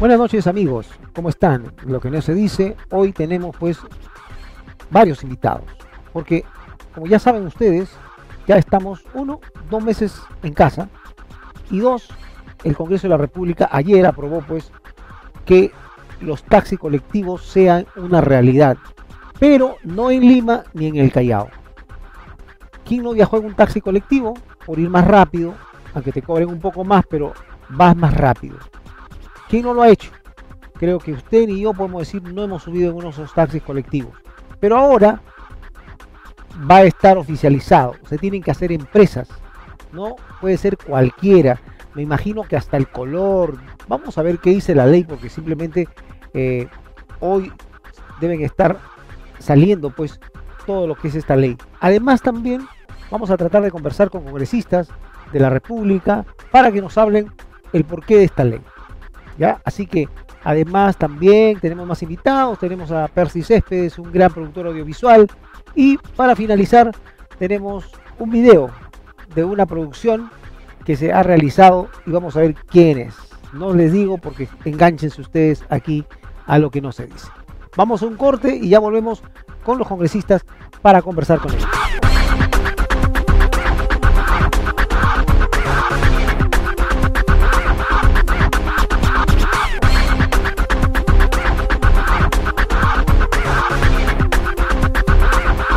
Buenas noches amigos, ¿cómo están? Lo que no se dice, hoy tenemos pues varios invitados, porque como ya saben ustedes, ya estamos, uno, dos meses en casa, y dos, el Congreso de la República ayer aprobó pues que los taxis colectivos sean una realidad, pero no en Lima ni en el Callao. ¿Quién no viajó en un taxi colectivo? Por ir más rápido, aunque te cobren un poco más, pero vas más rápido. ¿Quién no lo ha hecho? Creo que usted y yo podemos decir no hemos subido en uno de esos taxis colectivos. Pero ahora va a estar oficializado. Se tienen que hacer empresas. No puede ser cualquiera. Me imagino que hasta el color. Vamos a ver qué dice la ley porque simplemente eh, hoy deben estar saliendo pues todo lo que es esta ley. Además también vamos a tratar de conversar con congresistas de la República para que nos hablen el porqué de esta ley. ¿ya? Así que además también tenemos más invitados, tenemos a Percy Céspedes, un gran productor audiovisual, y para finalizar tenemos un video de una producción que se ha realizado y vamos a ver quién es. No les digo porque enganchense ustedes aquí a lo que no se dice. Vamos a un corte y ya volvemos con los congresistas para conversar con ellos.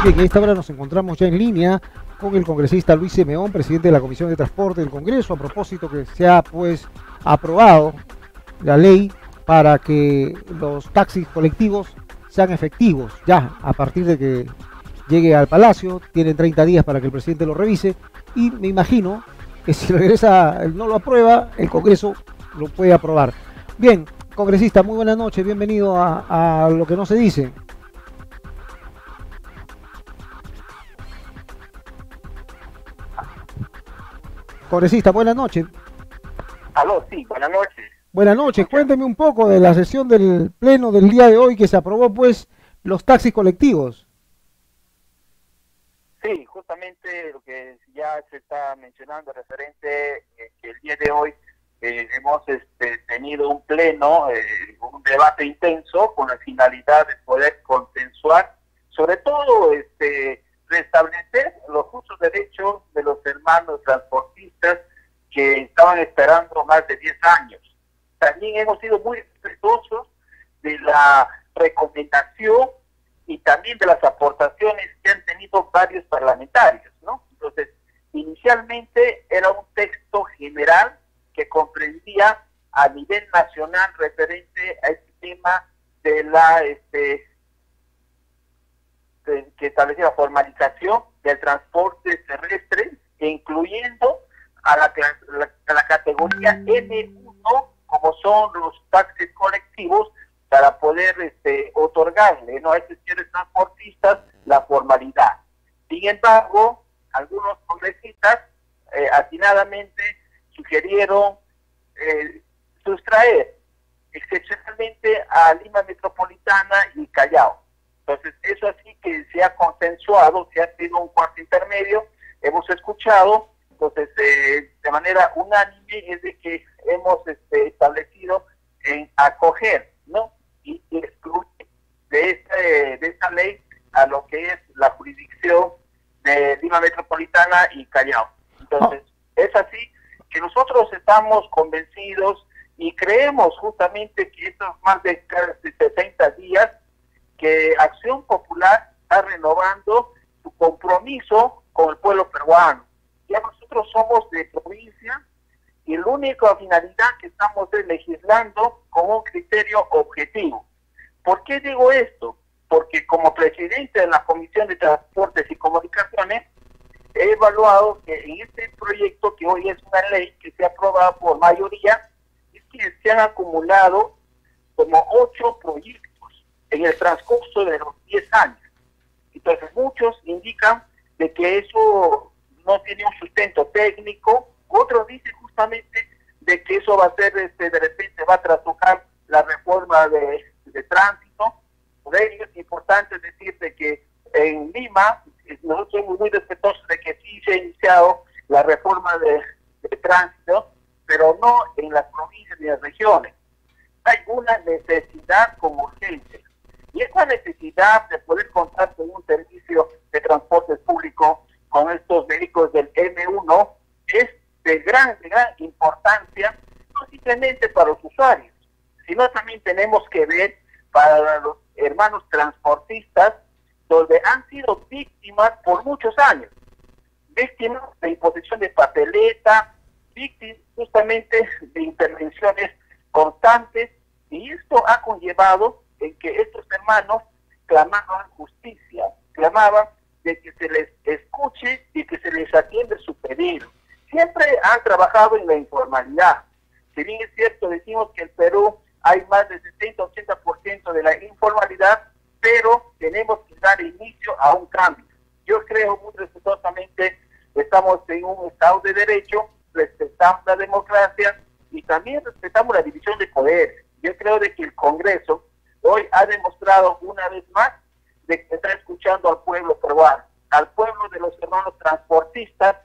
Bien, a esta hora nos encontramos ya en línea con el congresista Luis Simeón, presidente de la Comisión de Transporte del Congreso, a propósito que se ha pues aprobado la ley para que los taxis colectivos sean efectivos ya a partir de que llegue al Palacio, tienen 30 días para que el presidente lo revise y me imagino que si regresa, no lo aprueba, el Congreso lo puede aprobar. Bien, congresista, muy buenas noches, bienvenido a, a lo que no se dice. Congresista, buenas noches. Aló, sí, buenas noches. Buenas noches, cuénteme un poco de la sesión del Pleno del día de hoy que se aprobó pues los taxis colectivos. Sí, justamente lo que ya se está mencionando referente eh, que el día de hoy eh, hemos este, tenido un pleno, eh, un debate intenso con la finalidad de poder consensuar, sobre todo este, restablecer los justos derechos de los hermanos transportistas que estaban esperando más de 10 años. También hemos sido muy respetuosos de la recomendación y también de las aportaciones que han tenido varios parlamentarios, ¿no? Entonces, inicialmente era un texto general que comprendía a nivel nacional referente a este tema de la este, que establecía la formalización del transporte terrestre, incluyendo a la, a la categoría N1, como son los taxis colectivos, para poder este, otorgarle ¿no? a estos transportistas la formalidad. Sin embargo, algunos congresistas eh, atinadamente sugirieron eh, sustraer excepcionalmente a Lima Metropolitana y Callao. Entonces, eso así que se ha consensuado, se ha tenido un cuarto intermedio, hemos escuchado, entonces, eh, de manera unánime es de que hemos este, establecido en acoger, ¿no? Y, excluir de, este, de esta ley a lo que es la jurisdicción de Lima Metropolitana y Callao. Entonces, es así que nosotros estamos convencidos y creemos justamente que estos más de 60 días que Acción Popular está renovando su compromiso con el pueblo peruano. Somos de provincia y la única finalidad que estamos es legislando con un criterio objetivo. ¿Por qué digo esto? Porque como presidente de la Comisión de Transportes y Comunicaciones, he evaluado que en este proyecto, que hoy es una ley que se ha aprobado por mayoría, es que se han acumulado como ocho proyectos en el transcurso de los 10 años. Entonces muchos indican de que eso no tiene un sustento técnico, otros dicen justamente de que eso va a ser, este, de repente va a trastocar la reforma de, tránsito. Por ello es importante decir de que en Lima, nosotros somos muy respetuosos de que sí se ha iniciado la reforma de, tránsito, pero no en las provincias ni las regiones. Hay una necesidad con urgencia. Y esa necesidad de poder contar con un servicio de transporte público con estos vehículos del M1 es de gran, gran importancia, no simplemente para los usuarios, sino también tenemos que ver para los hermanos transportistas, donde han sido víctimas por muchos años, víctimas de imposición de papeleta, víctimas justamente de intervenciones constantes, y esto ha conllevado en que estos hermanos clamaban justicia, clamaban de que se les escuche y que se les atiende su pedido. Siempre han trabajado en la informalidad. Si bien es cierto, decimos que en Perú hay más del 60-80% de la informalidad, pero tenemos que dar inicio a un cambio. Yo creo muy respetuosamente, estamos en un Estado de Derecho, respetamos la democracia y también respetamos la división de poderes. Yo creo de que el Congreso hoy ha demostrado una vez más de que está escuchando al pueblo peruano, al pueblo de los hermanos transportistas,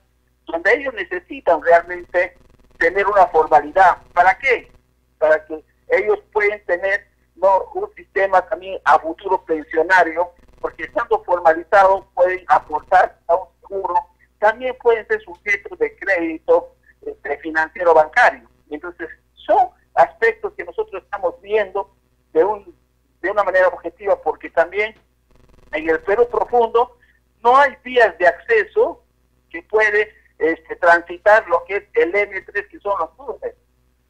donde ellos necesitan realmente tener una formalidad. ¿Para qué? Para que ellos pueden tener ¿no? un sistema también a futuro pensionario, porque estando formalizados pueden aportar a un seguro, también pueden ser sujetos de crédito este, financiero bancario. Entonces, son aspectos que nosotros estamos viendo de, un, de una manera objetiva, porque también en el Perú profundo no hay vías de acceso que puede este, transitar lo que es el M3, que son los túneles.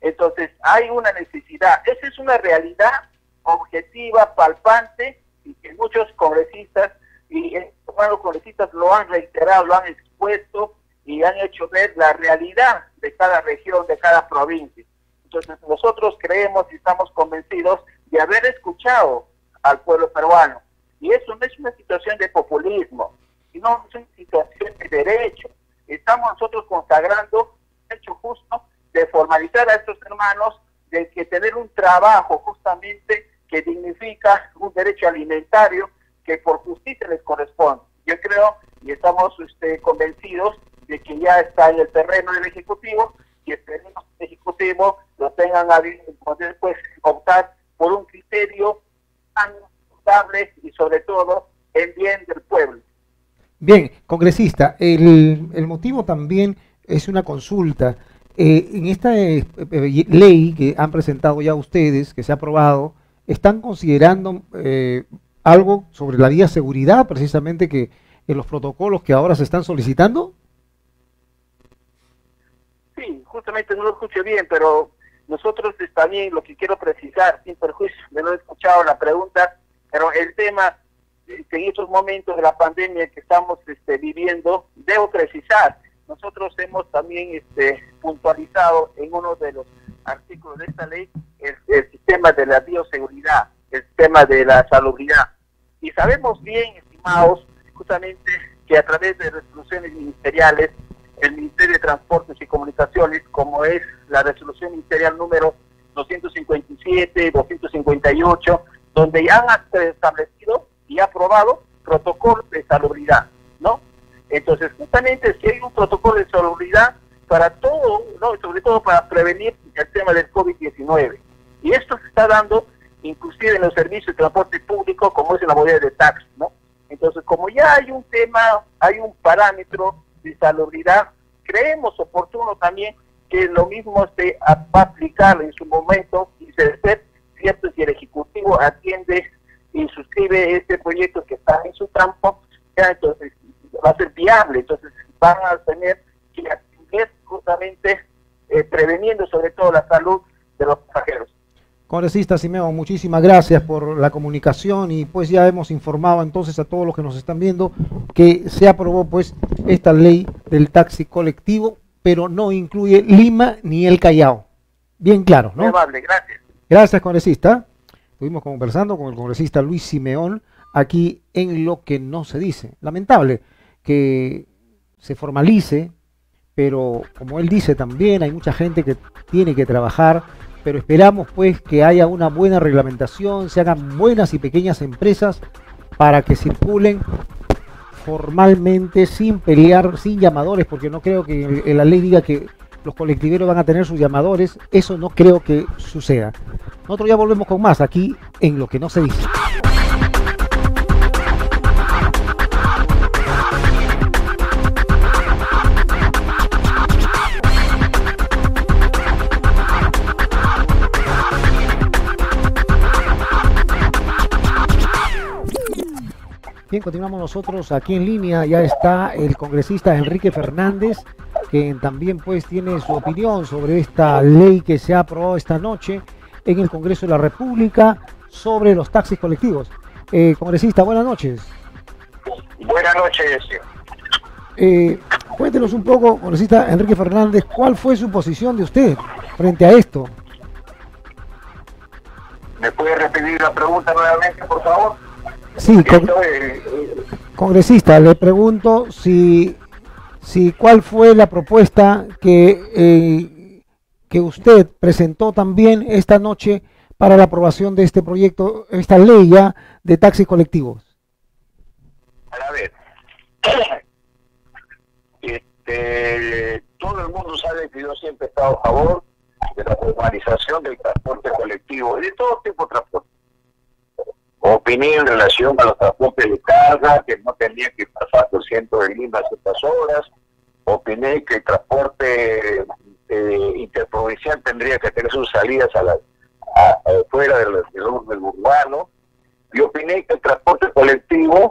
Entonces, hay una necesidad. Esa es una realidad objetiva, palpante, y que muchos congresistas y hermanos congresistas lo han reiterado, lo han expuesto y han hecho ver la realidad de cada región, de cada provincia. Entonces, nosotros creemos y estamos convencidos de haber escuchado al pueblo peruano. Y eso no es una situación de populismo, sino es una situación de derecho. Estamos nosotros consagrando un hecho justo de formalizar a estos hermanos, de que tener un trabajo justamente que dignifica un derecho alimentario que por justicia les corresponde. Yo creo y estamos este, convencidos de que ya está en el terreno del Ejecutivo y esperemos que el Ejecutivo lo tengan a bien poder pues, optar por un criterio tan y sobre todo en bien del pueblo. Bien, congresista, el, el motivo también es una consulta eh, en esta eh, eh, ley que han presentado ya ustedes, que se ha aprobado, ¿están considerando algo sobre la vía seguridad, precisamente que en los protocolos que ahora se están solicitando? Sí, justamente no lo escuché bien, pero nosotros también lo que quiero precisar, sin perjuicio de no he escuchado la pregunta, pero el tema en estos momentos de la pandemia que estamos este, viviendo, debo precisar, nosotros hemos también este, puntualizado en uno de los artículos de esta ley el, sistema de la bioseguridad, el tema de la salubridad. Y sabemos bien, estimados, justamente que a través de resoluciones ministeriales, el Ministerio de Transportes y Comunicaciones, como es la resolución ministerial número 257, 258, donde ya han establecido y aprobado protocolos de salubridad, ¿no? Entonces, justamente si hay un protocolo de salubridad para todo, ¿no? sobre todo para prevenir el tema del COVID-19. Y esto se está dando inclusive en los servicios de transporte público, como es la modalidad de taxi, ¿no? Entonces, como ya hay un tema, hay un parámetro de salubridad, creemos oportuno también que lo mismo se va a aplicar en su momento y se debe cierto si el Ejecutivo atiende y suscribe este proyecto que está en su campo, ya entonces va a ser viable, entonces van a tener que atender justamente eh, preveniendo sobre todo la salud de los pasajeros. Congresista Simeo, muchísimas gracias por la comunicación y pues ya hemos informado entonces a todos los que nos están viendo que se aprobó pues esta ley del taxi colectivo, pero no incluye Lima ni el Callao. Bien claro, ¿no? Muy gracias. Gracias, congresista. Estuvimos conversando con el congresista Luis Simeón aquí en lo que no se dice. Lamentable que se formalice, pero como él dice también, hay mucha gente que tiene que trabajar, pero esperamos pues que haya una buena reglamentación, se hagan buenas y pequeñas empresas para que circulen formalmente, sin pelear, sin llamadores, porque no creo que la ley diga que los colectiveros van a tener sus llamadores, eso no creo que suceda. Nosotros ya volvemos con más aquí en lo que no se dice. Bien, continuamos nosotros aquí en línea. Ya está el congresista Enrique Fernández, que también pues tiene su opinión sobre esta ley que se ha aprobado esta noche en el Congreso de la República sobre los taxis colectivos. Eh, congresista, buenas noches. Buenas noches. Eh, cuéntenos un poco, congresista Enrique Fernández, ¿cuál fue su posición de usted frente a esto? ¿Me puede repetir la pregunta nuevamente, por favor? Sí, congresista, le pregunto si, si cuál fue la propuesta que, eh, que usted presentó también esta noche para la aprobación de este proyecto, esta ley ya de taxis colectivos. A ver, este, todo el mundo sabe que yo siempre he estado a favor de la formalización del transporte colectivo y de todo tipo de transporte opiné en relación a los transportes de carga, que no tendría que pasar por ciento de Lima a ciertas horas. Opiné que el transporte eh, interprovincial tendría que tener sus salidas a la, fuera del, del, urbano. Y opiné que el transporte colectivo,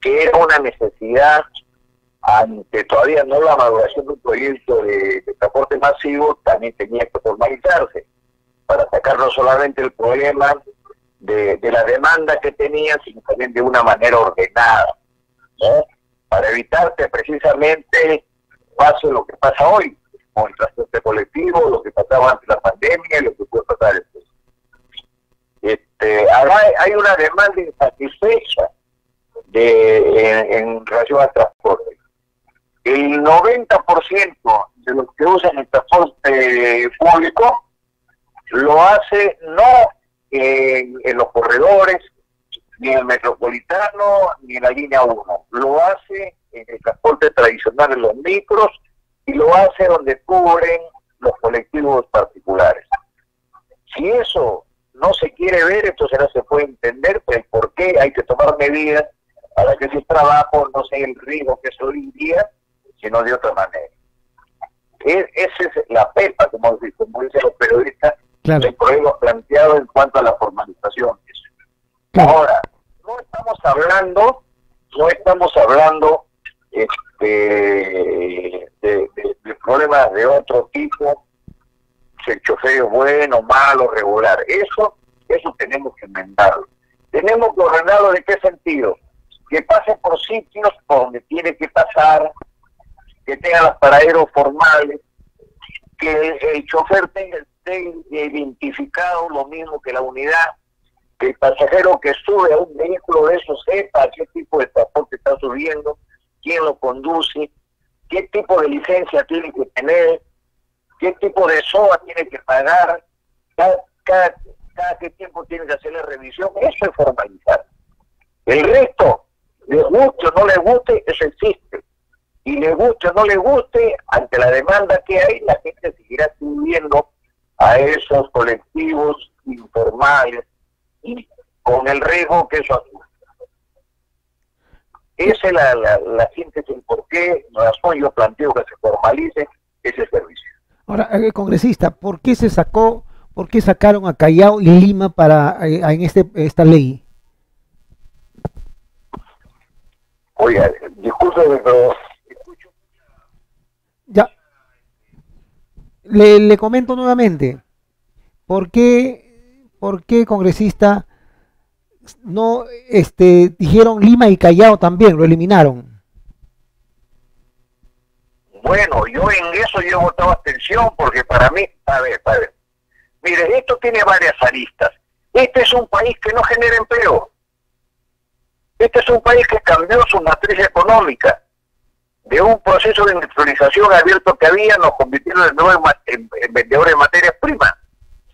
que era una necesidad ante todavía no la maduración de un proyecto de, de transporte masivo, también tenía que formalizarse para sacar no solamente el problema de, la demanda que tenía, sino también de una manera ordenada, para evitar que precisamente pase lo que pasa hoy, con el transporte colectivo, lo que pasaba antes de la pandemia y lo que puede pasar después. Este, ahora hay una demanda insatisfecha de, en, relación al transporte. El 90% de los que usan el transporte público lo hace no en, los corredores, ni en el metropolitano, ni en la línea 1. Lo hace en el transporte tradicional en los micros y lo hace donde cubren los colectivos particulares. Si eso no se quiere ver, entonces no se puede entender pues, por qué hay que tomar medidas para que ese trabajo no sea el riesgo que es hoy día, sino de otra manera. esa es la pepa, como, como dicen los periodistas, el problema en cuanto a la formalización. Ahora, no estamos hablando, no estamos hablando este, de, problemas de otro tipo, si el chofer es bueno, malo, regular. Eso, eso tenemos que enmendarlo. Tenemos que ordenarlo de qué sentido? Que pase por sitios donde tiene que pasar, que tenga los paraderos formales, que el chofer tenga el identificado lo mismo que el pasajero que sube a un vehículo de esos sepa qué tipo de transporte está subiendo, quién lo conduce, qué tipo de licencia tiene que tener, qué tipo de SOA tiene que pagar, cada, cada, qué tiempo tiene que hacer la revisión, eso es formalizar. El resto, le guste o no le guste, eso existe. Y le guste o no le guste, ante la demanda que hay, la gente seguirá subiendo a esos colectivos informales y con el riesgo que eso asume. Esa es la, la, la síntesis por qué razón yo planteo que se formalice ese servicio. Ahora, eh, congresista, ¿por qué se sacó, por qué sacaron a Callao y Lima para eh, en este esta ley? Oiga, disculpe, pero ya, le, le comento nuevamente, ¿por qué, por qué congresista no este, dijeron Lima y Callao también, lo eliminaron? Bueno, yo en eso yo he votado atención porque para mí, a ver, a ver, mire, esto tiene varias aristas. Este es un país que no genera empleo. Este es un país que cambió su matriz económica de un proceso de industrialización abierto que había, nos convirtieron en, vendedores de materias primas.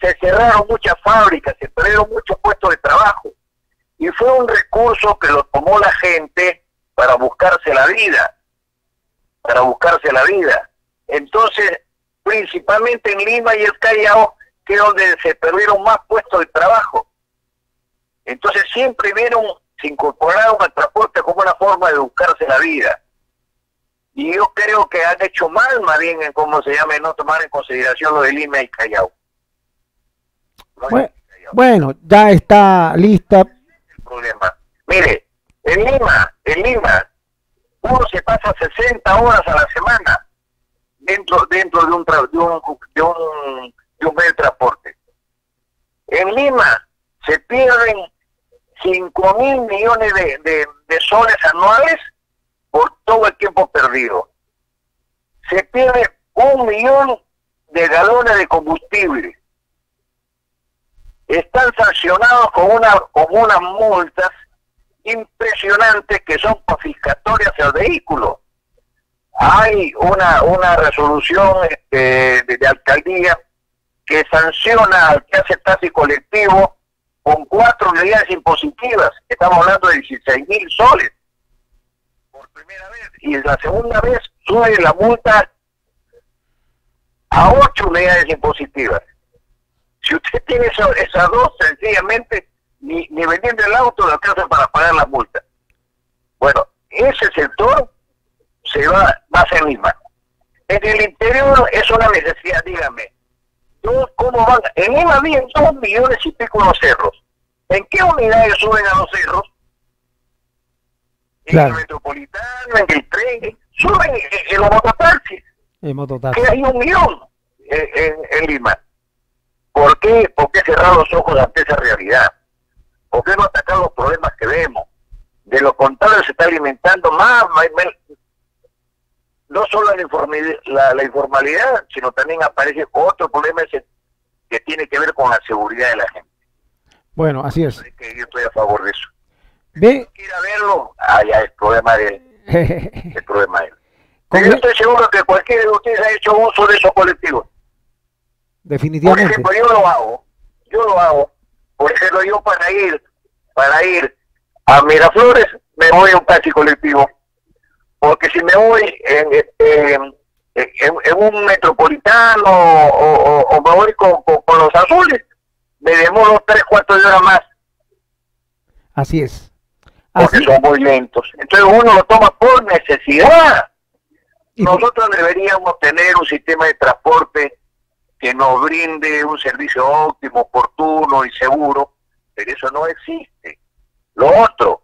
Se cerraron muchas fábricas, se perdieron muchos puestos de trabajo. Y fue un recurso que lo tomó la gente para buscarse la vida, para buscarse la vida. Entonces, principalmente en Lima y el Callao, que es donde se perdieron más puestos de trabajo. Entonces siempre vieron, se incorporaron al transporte como una forma de buscarse la vida. Y yo creo que han hecho mal, más bien, en cómo se llama, en no tomar en consideración lo de Lima y Callao. Bueno, ya está lista. El problema. Mire, en Lima, en Lima, uno se pasa 60 horas a la semana dentro dentro de un de un, de un, de un medio de transporte. En Lima se pierden 5 mil millones de, de, de soles anuales por todo el tiempo perdido. Se pierde un millón de galones de combustible. Están sancionados con una con unas multas impresionantes que son confiscatorias al vehículo. Hay una una resolución este, de, alcaldía que sanciona al que hace taxi colectivo con cuatro unidades impositivas. Estamos hablando de 16 mil soles por primera vez. Y la segunda vez sube la multa a ocho unidades impositivas. Si usted tiene eso, esas dos, sencillamente ni, ni vendiendo el auto le alcanza para pagar la multa. Bueno, ese sector se va, va a ser misma. En el interior es una necesidad, dígame. ¿Cómo van? En Lima había dos millones y pico los cerros. ¿En qué unidades suben a los cerros? En Claro. el metropolitano, en el tren, suben en, en los mototaxis El mototaxi. que hay un millón en, en, en Lima. ¿Por qué? ¿Por qué cerrar los ojos ante esa realidad? ¿Por qué no atacar los problemas que vemos? De lo contrario se está alimentando más, más- no solo la, informi- la, la informalidad, sino también aparece otro problema ese que tiene que ver con la seguridad de la gente. Bueno, así es. Que yo estoy a favor de eso. Ve, Quiera verlo, ah, ya es problema de él, el problema de él. Pero yo estoy seguro que cualquiera de ustedes ha hecho uso de esos colectivos. Por definitivamente. ejemplo, yo lo hago, yo lo hago. Por ejemplo, yo para ir, para ir a Miraflores, me voy a un taxi colectivo. Porque si me voy en, en, en- en un metropolitano o, o- o me voy con, con- con los azules, me demoro tres, cuatro de horas más, Así es. porque son muy lentos. Entonces uno lo toma por necesidad. Nosotros deberíamos tener un sistema de transporte que nos brinde un servicio óptimo, oportuno y seguro, pero eso no existe. Lo otro,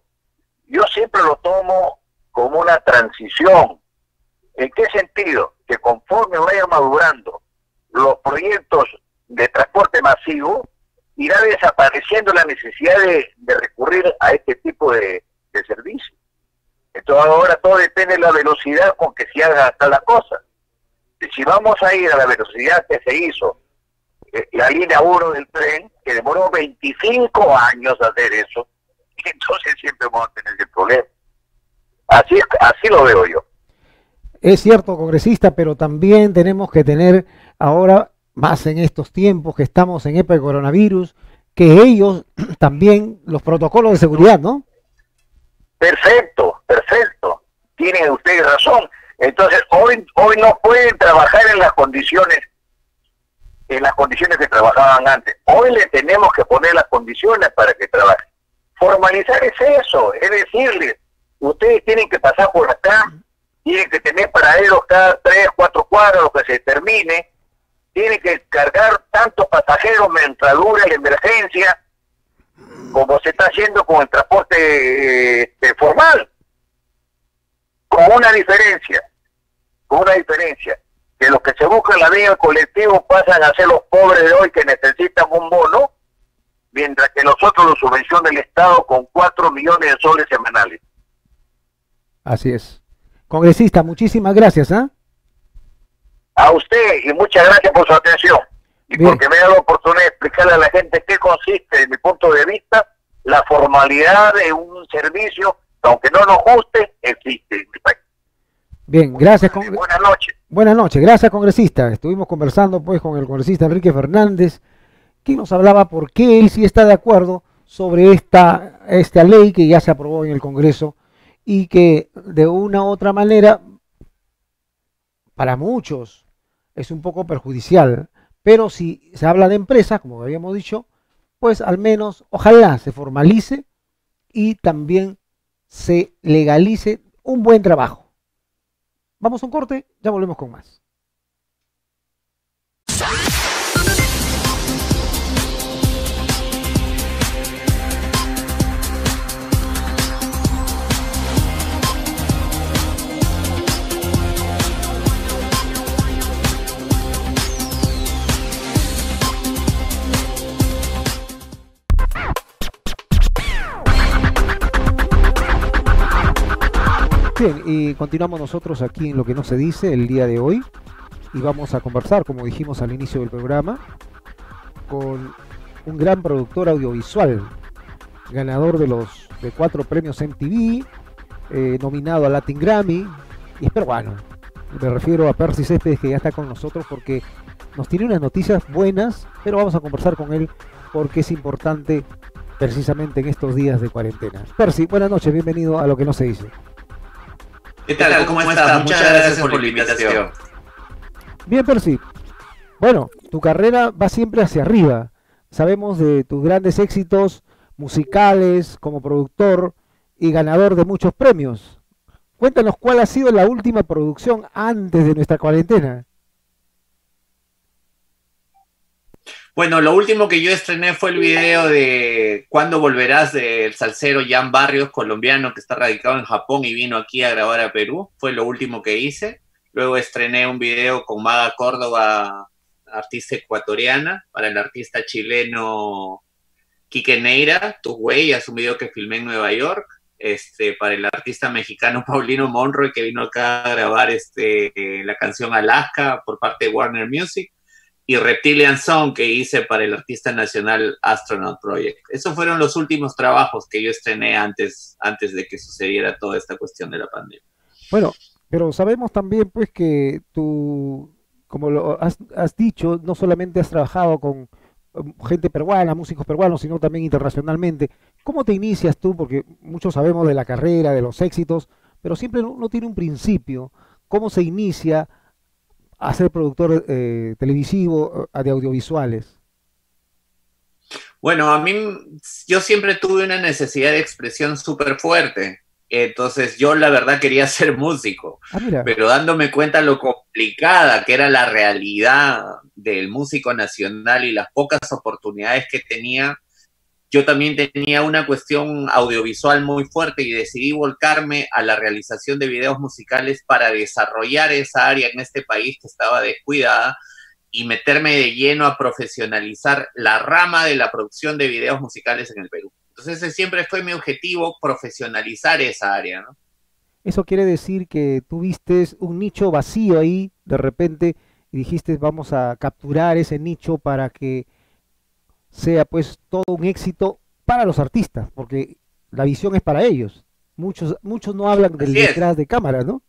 yo siempre lo tomo como una transición. ¿En qué sentido? Que conforme vaya madurando los proyectos de transporte masivo, irá desapareciendo la necesidad de, recurrir a este tipo de, de servicios. Entonces ahora todo depende de la velocidad con que se haga hasta la cosa. Si vamos a ir a la velocidad que se hizo eh, la línea 1 del tren, que demoró 25 años hacer eso, entonces siempre vamos a tener el problema. Así, es- así lo veo yo. Es cierto, congresista, pero también tenemos que tener ahora, más en estos tiempos que estamos en época de coronavirus, que ellos también, los protocolos de seguridad, ¿no? Perfecto, perfecto. Tienen ustedes razón. Entonces, hoy hoy no pueden trabajar en las condiciones en las condiciones que trabajaban antes. Hoy le tenemos que poner las condiciones para que trabajen. Formalizar es eso, es decirles, ustedes tienen que pasar por acá, tienen que tener paraderos cada tres, cuatro cuadras, lo que se termine, tienen que cargar tantos pasajeros mientras dure la emergencia, como se está haciendo con el transporte eh, este, formal. Con una diferencia, con una diferencia, que los que se buscan la del colectivo pasan a ser los pobres de hoy que necesitan un bono, mientras que nosotros lo subvenciona el Estado con 4 millones de soles semanales. Así es. Congresista, muchísimas gracias, ¿ah? A usted y muchas gracias por su atención y Bien. porque me da la oportunidad de explicarle a la gente qué consiste, desde mi punto de vista, la formalidad de un servicio aunque no nos guste, existe en mi país. Bien, gracias. con- Buenas noches. Buenas noches, gracias congresista. Estuvimos conversando pues con el congresista Enrique Fernández, que nos hablaba por qué él sí está de acuerdo sobre esta, esta ley que ya se aprobó en el Congreso y que de una u otra manera, para muchos, es un poco perjudicial. Pero si se habla de empresas, como habíamos dicho, pues al menos ojalá se formalice y también se legalice un buen trabajo. Vamos a un corte, ya volvemos con más. Bien, y continuamos nosotros aquí en lo que no se dice el día de hoy y vamos a conversar, como dijimos al inicio del programa, con un gran productor audiovisual, ganador de los de cuatro premios MTV, eh, nominado a Latin Grammy y es peruano. Me refiero a Percy Céspedes que ya está con nosotros porque nos tiene unas noticias buenas, pero vamos a conversar con él porque es importante precisamente en estos días de cuarentena. Percy, buenas noches, bienvenido a lo que no se dice. ¿Qué tal? ¿Cómo, estás? Muchas gracias por la invitación. Bien, Percy. Bueno, tu carrera va siempre hacia arriba. Sabemos de tus grandes éxitos musicales como productor y ganador de muchos premios. Cuéntanos cuál ha sido la última producción antes de nuestra cuarentena. Bueno, lo último que yo estrené fue el video de ¿Cuándo volverás? del salsero Jan Barrios, colombiano que está radicado en Japón y vino aquí a grabar a Perú. Fue lo último que hice. Luego estrené un video con Maga Córdoba, artista ecuatoriana, para el artista chileno Quique Neira, Tu Huellas, un video que filmé en Nueva York. Este, para el artista mexicano Paulino Monroy, que vino acá a grabar este, la canción Alaska por parte de Warner Music y Reptilian Song que hice para el artista nacional Astronaut Project. Esos fueron los últimos trabajos que yo estrené antes, antes de que sucediera toda esta cuestión de la pandemia. Bueno, pero sabemos también pues que tú, como lo has, dicho, no solamente has trabajado con um, gente peruana, músicos peruanos, sino también internacionalmente. ¿Cómo te inicias tú? Porque muchos sabemos de la carrera, de los éxitos, pero siempre no tiene un principio. ¿Cómo se inicia? A ser productor eh, televisivo, de audiovisuales? Bueno, a mí yo siempre tuve una necesidad de expresión súper fuerte. Entonces yo la verdad quería ser músico, ah, pero dándome cuenta lo complicada que era la realidad del músico nacional y las pocas oportunidades que tenía, yo también tenía una cuestión audiovisual muy fuerte y decidí volcarme a la realización de videos musicales para desarrollar esa área en este país que estaba descuidada y meterme de lleno a profesionalizar la rama de la producción de videos musicales en el Perú. Entonces ese siempre fue mi objetivo, profesionalizar esa área, ¿no? Eso quiere decir que tuviste un nicho vacío ahí de repente y dijiste vamos a capturar ese nicho para que sea pues todo un éxito para los artistas, porque la visión es para ellos. Muchos, muchos no hablan del detrás de cámara, ¿no?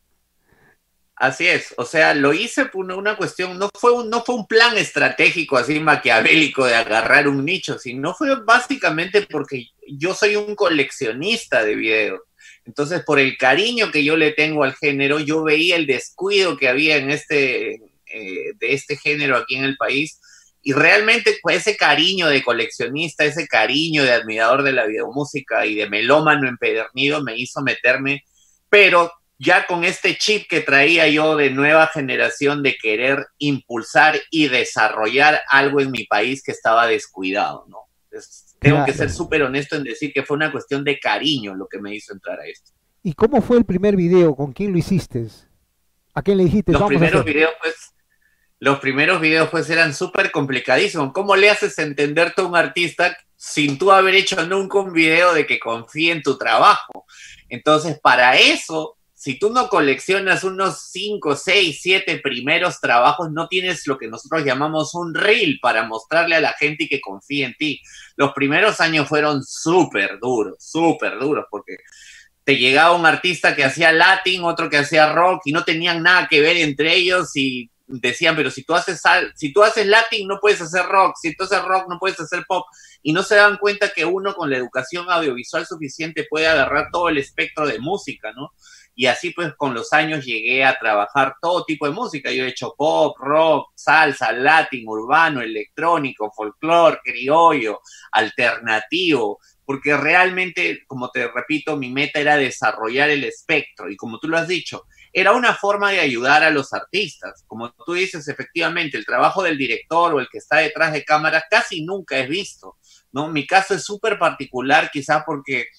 Así es, o sea, lo hice por una, cuestión, no fue, un, no fue un plan estratégico así maquiavélico de agarrar un nicho, sino fue básicamente porque yo soy un coleccionista de videos. Entonces, por el cariño que yo le tengo al género, yo veía el descuido que había en este, eh, de este género aquí en el país y realmente ese cariño de coleccionista, ese cariño de admirador de la videomúsica y de melómano empedernido me hizo meterme, pero ya con este chip que traía yo de nueva generación de querer impulsar y desarrollar algo en mi país que estaba descuidado, ¿no? tengo que ser súper honesto en decir que fue una cuestión de cariño lo que me hizo entrar a esto. ¿Y cómo fue el primer video? ¿Con quién lo hiciste? ¿A quién le dijiste? Los primeros videos, pues, los primeros videos pues eran súper complicadísimos. ¿Cómo le haces entender a un artista sin tú haber hecho nunca un video de que confíe en tu trabajo? Entonces, para eso, si tú no coleccionas unos 5, 6, 7 primeros trabajos, no tienes lo que nosotros llamamos un reel para mostrarle a la gente que confíe en ti. Los primeros años fueron súper duros, súper duros, porque te llegaba un artista que hacía latín, otro que hacía rock y no tenían nada que ver entre ellos y decían, pero si tú haces sal, si tú haces latín no puedes hacer rock, si tú haces rock no puedes hacer pop, y no se dan cuenta que uno con la educación audiovisual suficiente puede agarrar todo el espectro de música, ¿no? Y así pues con los años llegué a trabajar todo tipo de música. Yo he hecho pop, rock, salsa, latín, urbano, electrónico, folclore, criollo, alternativo, porque realmente, como te repito, mi meta era desarrollar el espectro y como tú lo has dicho, era una forma de ayudar a los artistas. Como tú dices, efectivamente, el trabajo del director o el que está detrás de cámara casi nunca es visto, ¿no? Mi caso es súper particular quizás porque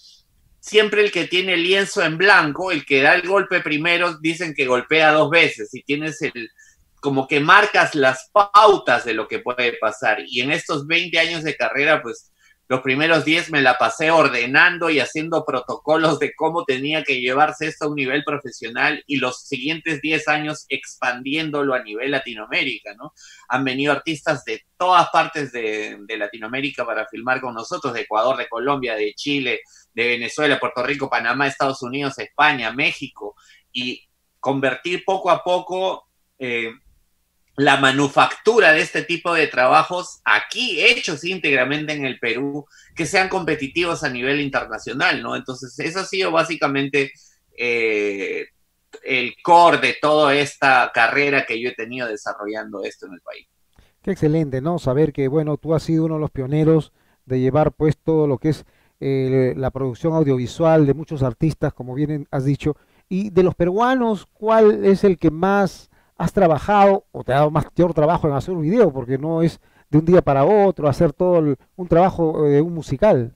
siempre el que tiene lienzo en blanco, el que da el golpe primero, dicen que golpea dos veces y tienes el como que marcas las pautas de lo que puede pasar. Y en estos 20 años de carrera, pues los primeros 10 me la pasé ordenando y haciendo protocolos de cómo tenía que llevarse esto a un nivel profesional y los siguientes 10 años expandiéndolo a nivel Latinoamérica, ¿no? Han venido artistas de todas partes de, de Latinoamérica para filmar con nosotros, de Ecuador, de Colombia, de Chile, de Venezuela, Puerto Rico, Panamá, Estados Unidos, España, México, y convertir poco a poco eh, la manufactura de este tipo de trabajos aquí, hechos íntegramente en el Perú, que sean competitivos a nivel internacional, ¿no? Entonces, eso ha sido básicamente eh, el core de toda esta carrera que yo he tenido desarrollando esto en el país. Qué excelente, ¿no? Saber que, bueno, tú has sido uno de los pioneros de llevar pues todo lo que es eh, la producción audiovisual de muchos artistas, como bien has dicho, y de los peruanos, ¿cuál es el que más has trabajado o te ha dado mayor trabajo en hacer un video, porque no es de un día para otro hacer todo un trabajo de un musical.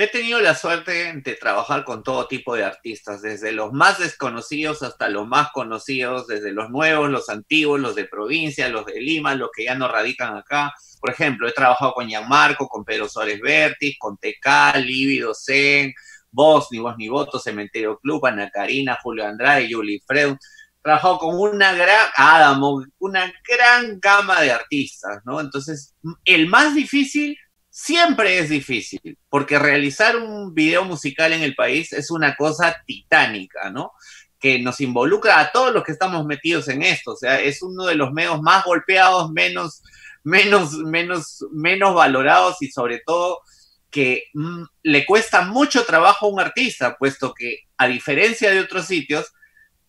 He tenido la suerte de trabajar con todo tipo de artistas, desde los más desconocidos hasta los más conocidos, desde los nuevos, los antiguos, los de provincia, los de Lima, los que ya no radican acá. Por ejemplo, he trabajado con Gianmarco, con Pedro Suárez Vértiz, con TK, Lívido Zen, Vos, Ni Vos Ni Voto, Cementerio Club, Ana Karina, Julio Andrade, Julie Freud. Trabajó con una gran, Adamo, una gran gama de artistas, ¿no? Entonces, el más difícil siempre es difícil, porque realizar un video musical en el país es una cosa titánica, ¿no? Que nos involucra a todos los que estamos metidos en esto, o sea, es uno de los medios más golpeados, menos, menos, menos, menos valorados y sobre todo que mm, le cuesta mucho trabajo a un artista, puesto que a diferencia de otros sitios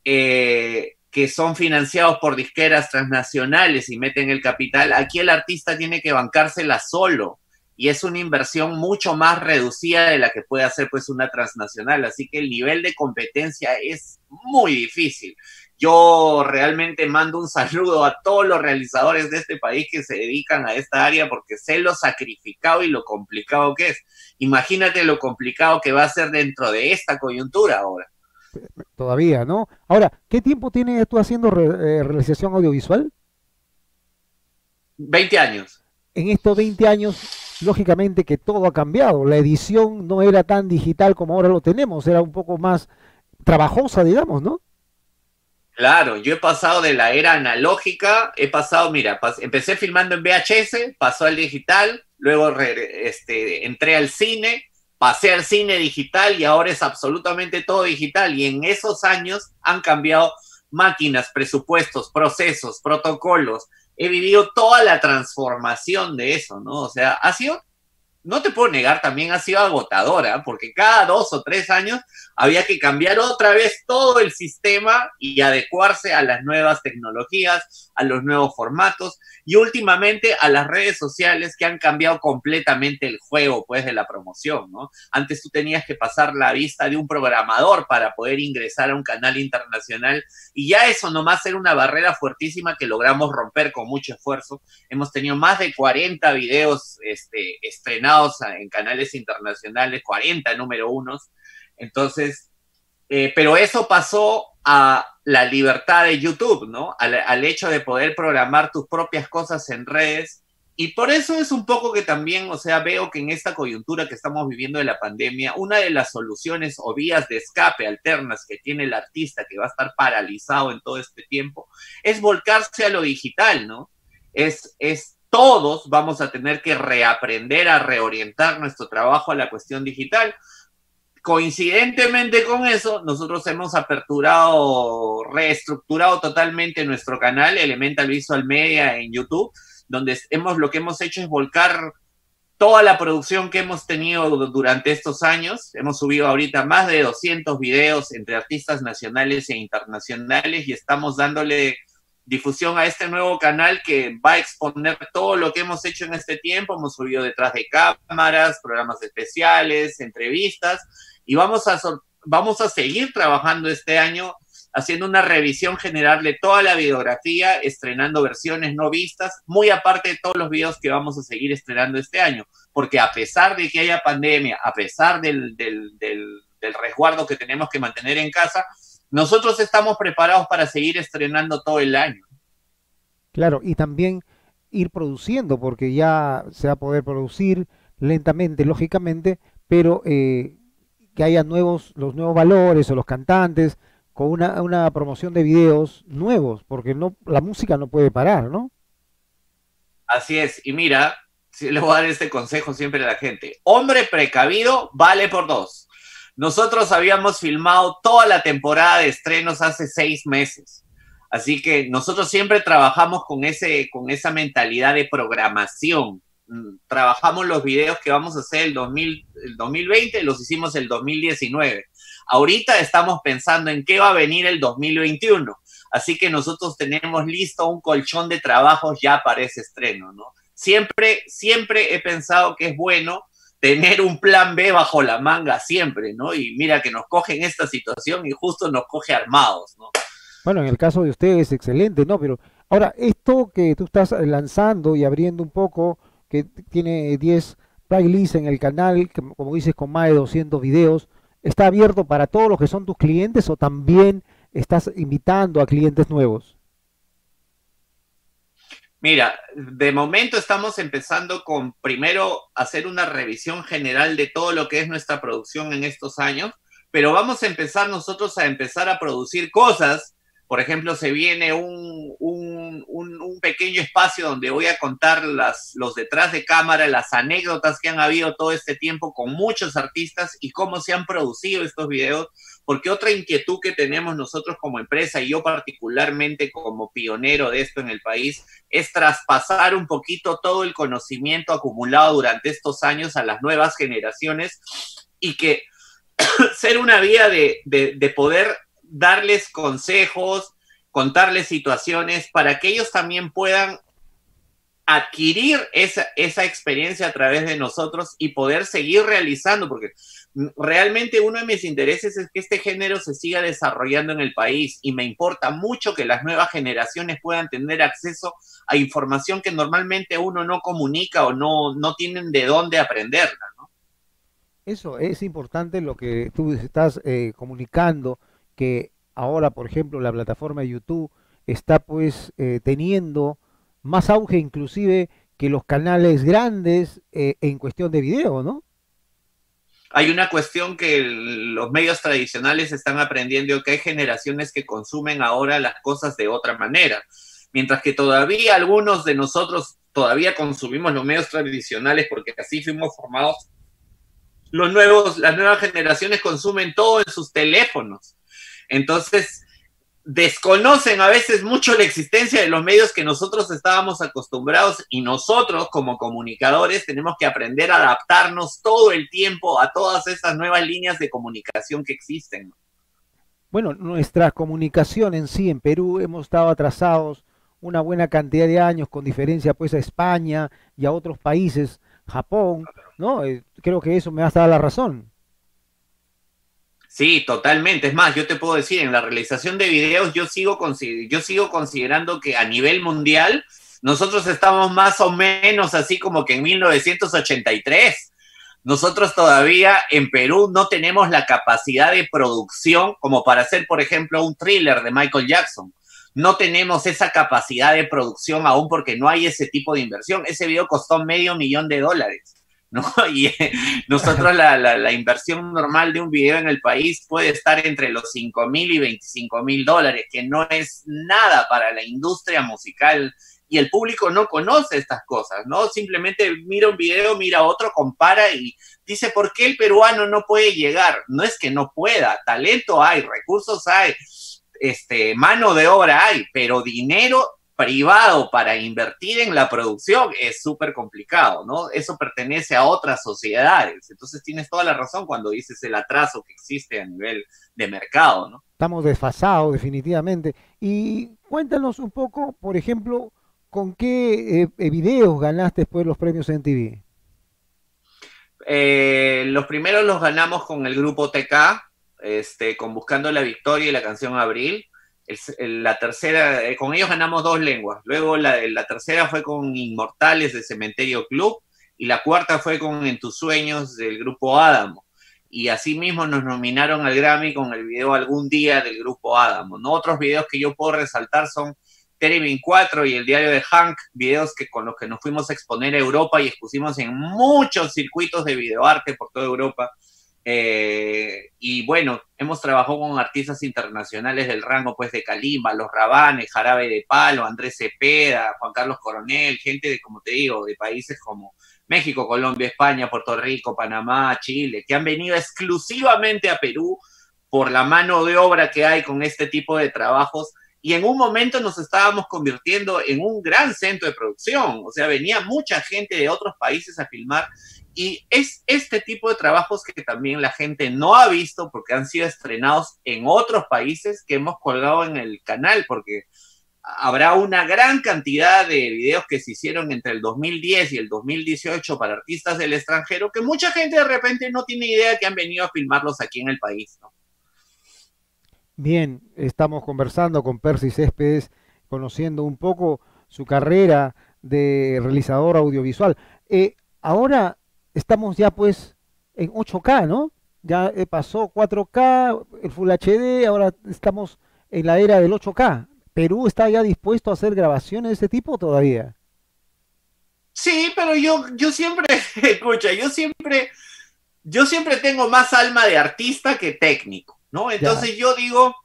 eh, que son financiados por disqueras transnacionales y meten el capital, aquí el artista tiene que bancársela solo y es una inversión mucho más reducida de la que puede hacer pues una transnacional, así que el nivel de competencia es muy difícil yo realmente mando un saludo a todos los realizadores de este país que se dedican a esta área porque sé lo sacrificado y lo complicado que es. Imagínate lo complicado que va a ser dentro de esta coyuntura ahora. Todavía, ¿no? Ahora, ¿qué tiempo tienes tú haciendo eh, realización audiovisual? 20 años. En estos 20 años, lógicamente que todo ha cambiado. La edición no era tan digital como ahora lo tenemos, era un poco más trabajosa, digamos, ¿no? Claro, yo he pasado de la era analógica, he pasado, mira, empecé filmando en VHS, pasó al digital, luego este, entré al cine, pasé al cine digital y ahora es absolutamente todo digital. Y en esos años han cambiado máquinas, presupuestos, procesos, protocolos. He vivido toda la transformación de eso, ¿no? O sea, ha sido no te puedo negar, también ha sido agotadora, porque cada dos o tres años había que cambiar otra vez todo el sistema y adecuarse a las nuevas tecnologías, a los nuevos formatos y últimamente a las redes sociales que han cambiado completamente el juego, pues, de la promoción, ¿no? Antes tú tenías que pasar la vista de un programador para poder ingresar a un canal internacional y ya eso nomás era una barrera fuertísima que logramos romper con mucho esfuerzo. Hemos tenido más de 40 videos este, estrenados en canales internacionales, 40 número unos. Entonces, eh, pero eso pasó a la libertad de YouTube, ¿no? Al, al, hecho de poder programar tus propias cosas en redes. Y por eso es un poco que también, o sea, veo que en esta coyuntura que estamos viviendo de la pandemia, una de las soluciones o vías de escape alternas que tiene el artista que va a estar paralizado en todo este tiempo es volcarse a lo digital, ¿no? Es, es todos vamos a tener que reaprender a reorientar nuestro trabajo a la cuestión digital. Coincidentemente con eso, nosotros hemos aperturado, reestructurado totalmente nuestro canal Elemental Visual Media en YouTube, donde hemos, lo que hemos hecho es volcar toda la producción que hemos tenido durante estos años. Hemos subido ahorita más de 200 videos entre artistas nacionales e internacionales y estamos dándole difusión a este nuevo canal que va a exponer todo lo que hemos hecho en este tiempo. Hemos subido detrás de cámaras, programas especiales, entrevistas y vamos a, vamos a seguir trabajando este año haciendo una revisión general de toda la videografía, estrenando versiones no vistas, muy aparte de todos los videos que vamos a seguir estrenando este año, porque a pesar de que haya pandemia, a pesar del, del, del, resguardo que tenemos que mantener en casa, nosotros estamos preparados para seguir estrenando todo el año. Claro, y también ir produciendo, porque ya se va a poder producir lentamente, lógicamente, pero eh, que haya nuevos, los nuevos valores o los cantantes, con una, una promoción de videos nuevos, porque no, la música no puede parar, ¿no? Así es, y mira, le voy a dar este consejo siempre a la gente. Hombre precavido vale por dos. Nosotros habíamos filmado toda la temporada de estrenos hace seis meses. Así que nosotros siempre trabajamos con, ese, con esa mentalidad de programación. Trabajamos los videos que vamos a hacer el, 2000, el 2020, los hicimos el 2019. Ahorita estamos pensando en qué va a venir el 2021. Así que nosotros tenemos listo un colchón de trabajos ya para ese estreno, ¿no? Siempre, siempre he pensado que es bueno tener un plan B bajo la manga siempre, ¿no? Y mira que nos coge en esta situación y justo nos coge armados, ¿no? Bueno, en el caso de ustedes es excelente, ¿no? Pero ahora, esto que tú estás lanzando y abriendo un poco, que tiene 10 playlists en el canal, como dices, con más de 200 videos, ¿está abierto para todos los que son tus clientes o también estás invitando a clientes nuevos? Mira, de momento estamos empezando con primero hacer una revisión general de todo lo que es nuestra producción en estos años, pero vamos a empezar nosotros a empezar a producir cosas por ejemplo, se viene un, pequeño espacio donde voy a contar las, los detrás de cámara, las anécdotas que han habido todo este tiempo con muchos artistas y cómo se han producido estos videos, porque otra inquietud que tenemos nosotros como empresa y yo particularmente como pionero de esto en el país es traspasar un poquito todo el conocimiento acumulado durante estos años a las nuevas generaciones y que ser una vía de, de poder darles consejos, contarles situaciones para que ellos también puedan adquirir esa, esa experiencia a través de nosotros y poder seguir realizando, porque realmente uno de mis intereses es que este género se siga desarrollando en el país y me importa mucho que las nuevas generaciones puedan tener acceso a información que normalmente uno no comunica o no, no tienen de dónde aprenderla. ¿no? Eso es importante lo que tú estás eh, comunicando que ahora, por ejemplo, la plataforma YouTube está pues eh, teniendo más auge inclusive que los canales grandes eh, en cuestión de video, ¿no? Hay una cuestión que los medios tradicionales están aprendiendo que hay generaciones que consumen ahora las cosas de otra manera, mientras que todavía algunos de nosotros todavía consumimos los medios tradicionales porque así fuimos formados. Los nuevos, las nuevas generaciones consumen todo en sus teléfonos. Entonces, desconocen a veces mucho la existencia de los medios que nosotros estábamos acostumbrados y nosotros como comunicadores tenemos que aprender a adaptarnos todo el tiempo a todas esas nuevas líneas de comunicación que existen. Bueno, nuestra comunicación en sí en Perú hemos estado atrasados una buena cantidad de años con diferencia pues a España y a otros países, Japón, ¿no? Eh, creo que eso me ha dado la razón. Sí, totalmente. Es más, yo te puedo decir, en la realización de videos yo sigo, yo sigo considerando que a nivel mundial nosotros estamos más o menos así como que en 1983. Nosotros todavía en Perú no tenemos la capacidad de producción como para hacer, por ejemplo, un thriller de Michael Jackson. No tenemos esa capacidad de producción aún porque no hay ese tipo de inversión. Ese video costó medio millón de dólares. ¿No? Y eh, nosotros la, la, inversión normal de un video en el país puede estar entre los 5 mil y 25 mil dólares, que no es nada para la industria musical y el público no conoce estas cosas, ¿no? Simplemente mira un video, mira otro, compara y dice, ¿por qué el peruano no puede llegar? No es que no pueda, talento hay, recursos hay, este, mano de obra hay, pero dinero privado para invertir en la producción es súper complicado, ¿no? Eso pertenece a otras sociedades. Entonces tienes toda la razón cuando dices el atraso que existe a nivel de mercado, ¿no? Estamos desfasados definitivamente. Y cuéntanos un poco, por ejemplo, ¿con qué eh, videos ganaste después los premios en TV? Eh, los primeros los ganamos con el grupo TK, este, con Buscando la Victoria y la canción Abril la tercera, eh, con ellos ganamos dos lenguas. Luego la, tercera fue con Inmortales de Cementerio Club y la cuarta fue con En tus sueños del grupo Adamo. Y asimismo nos nominaron al Grammy con el video Algún día del grupo Adamo. ¿no? Otros videos que yo puedo resaltar son Terry 4 y el diario de Hank, videos que con los que nos fuimos a exponer a Europa y expusimos en muchos circuitos de videoarte por toda Europa. Eh, y bueno, hemos trabajado con artistas internacionales del rango pues de Kalimba, Los Rabanes, Jarabe de Palo, Andrés Cepeda, Juan Carlos Coronel, gente de, como te digo, de países como México, Colombia, España, Puerto Rico, Panamá, Chile, que han venido exclusivamente a Perú por la mano de obra que hay con este tipo de trabajos. Y en un momento nos estábamos convirtiendo en un gran centro de producción, o sea, venía mucha gente de otros países a filmar y es este tipo de trabajos que también la gente no ha visto porque han sido estrenados en otros países que hemos colgado en el canal, porque habrá una gran cantidad de videos que se hicieron entre el 2010 y el 2018 para artistas del extranjero que mucha gente de repente no tiene idea que han venido a filmarlos aquí en el país. Bien, estamos conversando con Percy Céspedes, conociendo un poco su carrera de realizador audiovisual. Eh, ahora estamos ya pues en 8K, ¿no? Ya eh, pasó 4K, el Full HD, ahora estamos en la era del 8K. ¿Perú está ya dispuesto a hacer grabaciones de este tipo todavía? Sí, pero yo, yo siempre, escucha, yo siempre, yo siempre tengo más alma de artista que técnico, ¿no? Entonces yo digo,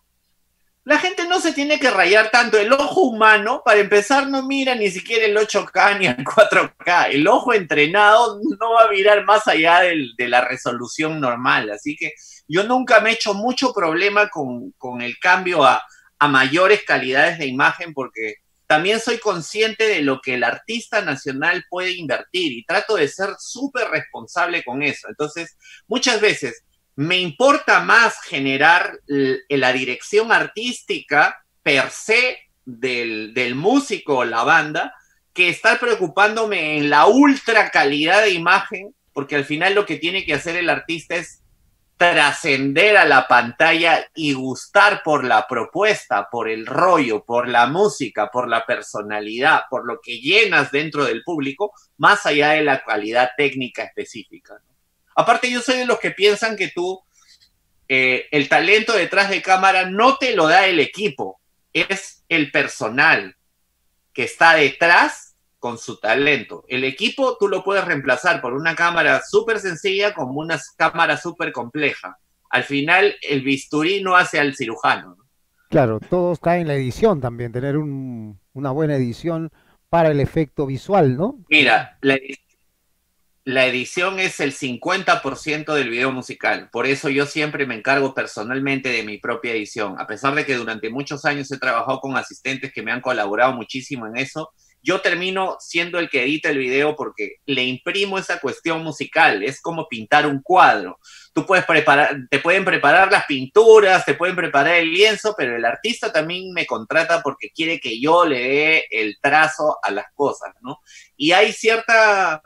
la gente no se tiene que rayar tanto. El ojo humano, para empezar, no mira ni siquiera el 8K ni el 4K. El ojo entrenado no va a mirar más allá de la resolución normal. Así que yo nunca me he hecho mucho problema con, el cambio a, a mayores calidades de imagen porque también soy consciente de lo que el artista nacional puede invertir y trato de ser súper responsable con eso. Entonces, muchas veces me importa más generar la dirección artística per se del, del músico o la banda que estar preocupándome en la ultra calidad de imagen, porque al final lo que tiene que hacer el artista es trascender a la pantalla y gustar por la propuesta, por el rollo, por la música, por la personalidad, por lo que llenas dentro del público, más allá de la calidad técnica específica. Aparte, yo soy de los que piensan que tú, eh, el talento detrás de cámara no te lo da el equipo, es el personal que está detrás con su talento. El equipo tú lo puedes reemplazar por una cámara súper sencilla como una cámara súper compleja. Al final, el bisturí no hace al cirujano. Claro, todo está en la edición también, tener una buena edición para el efecto visual, ¿no? Mira, la, la edición es el 50% del video musical. Por eso yo siempre me encargo personalmente de mi propia edición. A pesar de que durante muchos años he trabajado con asistentes que me han colaborado muchísimo en eso, yo termino siendo el que edita el video porque le imprimo esa cuestión musical. Es como pintar un cuadro. Tú puedes preparar, te pueden preparar las pinturas, te pueden preparar el lienzo, pero el artista también me contrata porque quiere que yo le dé el trazo a las cosas, ¿no? Y hay cierta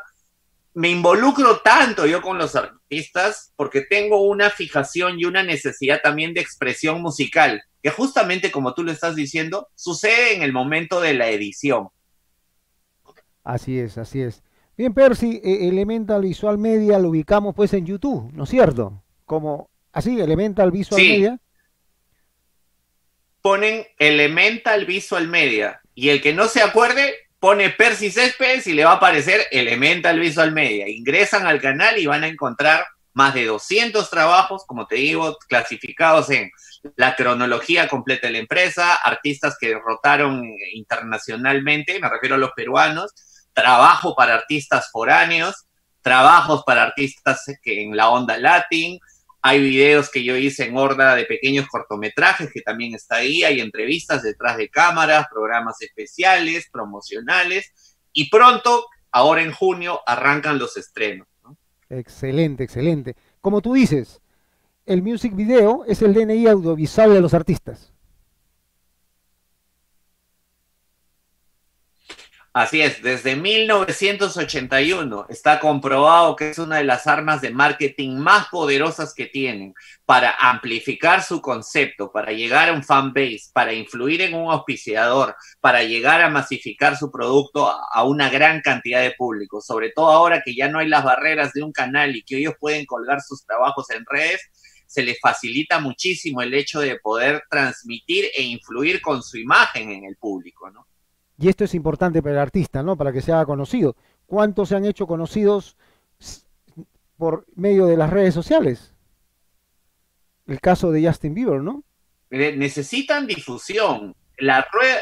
me involucro tanto yo con los artistas porque tengo una fijación y una necesidad también de expresión musical, que justamente como tú lo estás diciendo, sucede en el momento de la edición. Así es, así es. Bien, Percy, e, Elemental Visual Media lo ubicamos pues en YouTube, ¿no es cierto? Como así, Elemental Visual Media. Ponen Elemental Visual Media y el que no se acuerde, pone Percy Céspedes y le va a aparecer Elemental Visual Media. Ingresan al canal y van a encontrar más de 200 trabajos, como te digo, clasificados en la cronología completa de la empresa, artistas que rotaron internacionalmente, me refiero a los peruanos, trabajo para artistas foráneos, trabajos para artistas que en la onda latín, hay videos que yo hice en Horda de pequeños cortometrajes que también está ahí, hay entrevistas detrás de cámaras, programas especiales, promocionales, y pronto, ahora en junio, arrancan los estrenos. Excelente, excelente. Como tú dices, el music video es el DNI audiovisual de los artistas. Así es, desde 1981 está comprobado que es una de las armas de marketing más poderosas que tienen para amplificar su concepto, para llegar a un fan base, para influir en un auspiciador, para llegar a masificar su producto a una gran cantidad de público, sobre todo ahora que ya no hay las barreras de un canal y que ellos pueden colgar sus trabajos en redes, se les facilita muchísimo el hecho de poder transmitir e influir con su imagen en el público, ¿no? Y esto es importante para el artista, ¿no? Para que se haga conocido. ¿Cuántos se han hecho conocidos por medio de las redes sociales? El caso de Justin Bieber, ¿no? Necesitan difusión. La rueda,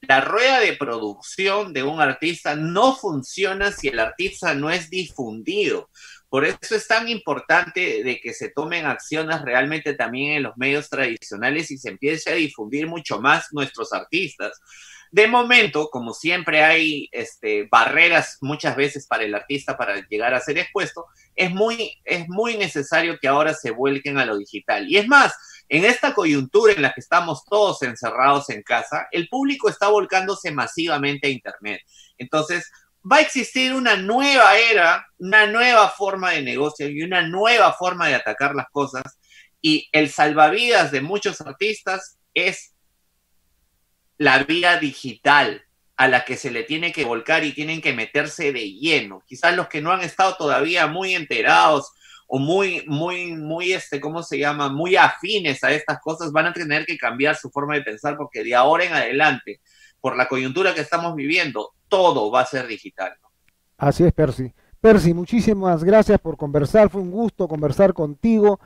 la rueda de producción de un artista no funciona si el artista no es difundido. Por eso es tan importante de que se tomen acciones realmente también en los medios tradicionales y se empiece a difundir mucho más nuestros artistas. De momento, como siempre hay este, barreras muchas veces para el artista para llegar a ser expuesto, es muy, es muy necesario que ahora se vuelquen a lo digital. Y es más, en esta coyuntura en la que estamos todos encerrados en casa, el público está volcándose masivamente a Internet. Entonces, va a existir una nueva era, una nueva forma de negocio y una nueva forma de atacar las cosas. Y el salvavidas de muchos artistas es la vía digital a la que se le tiene que volcar y tienen que meterse de lleno. Quizás los que no han estado todavía muy enterados o muy, muy, muy, este, ¿cómo se llama? Muy afines a estas cosas van a tener que cambiar su forma de pensar porque de ahora en adelante, por la coyuntura que estamos viviendo, todo va a ser digital. Así es, Percy. Percy, muchísimas gracias por conversar. Fue un gusto conversar contigo,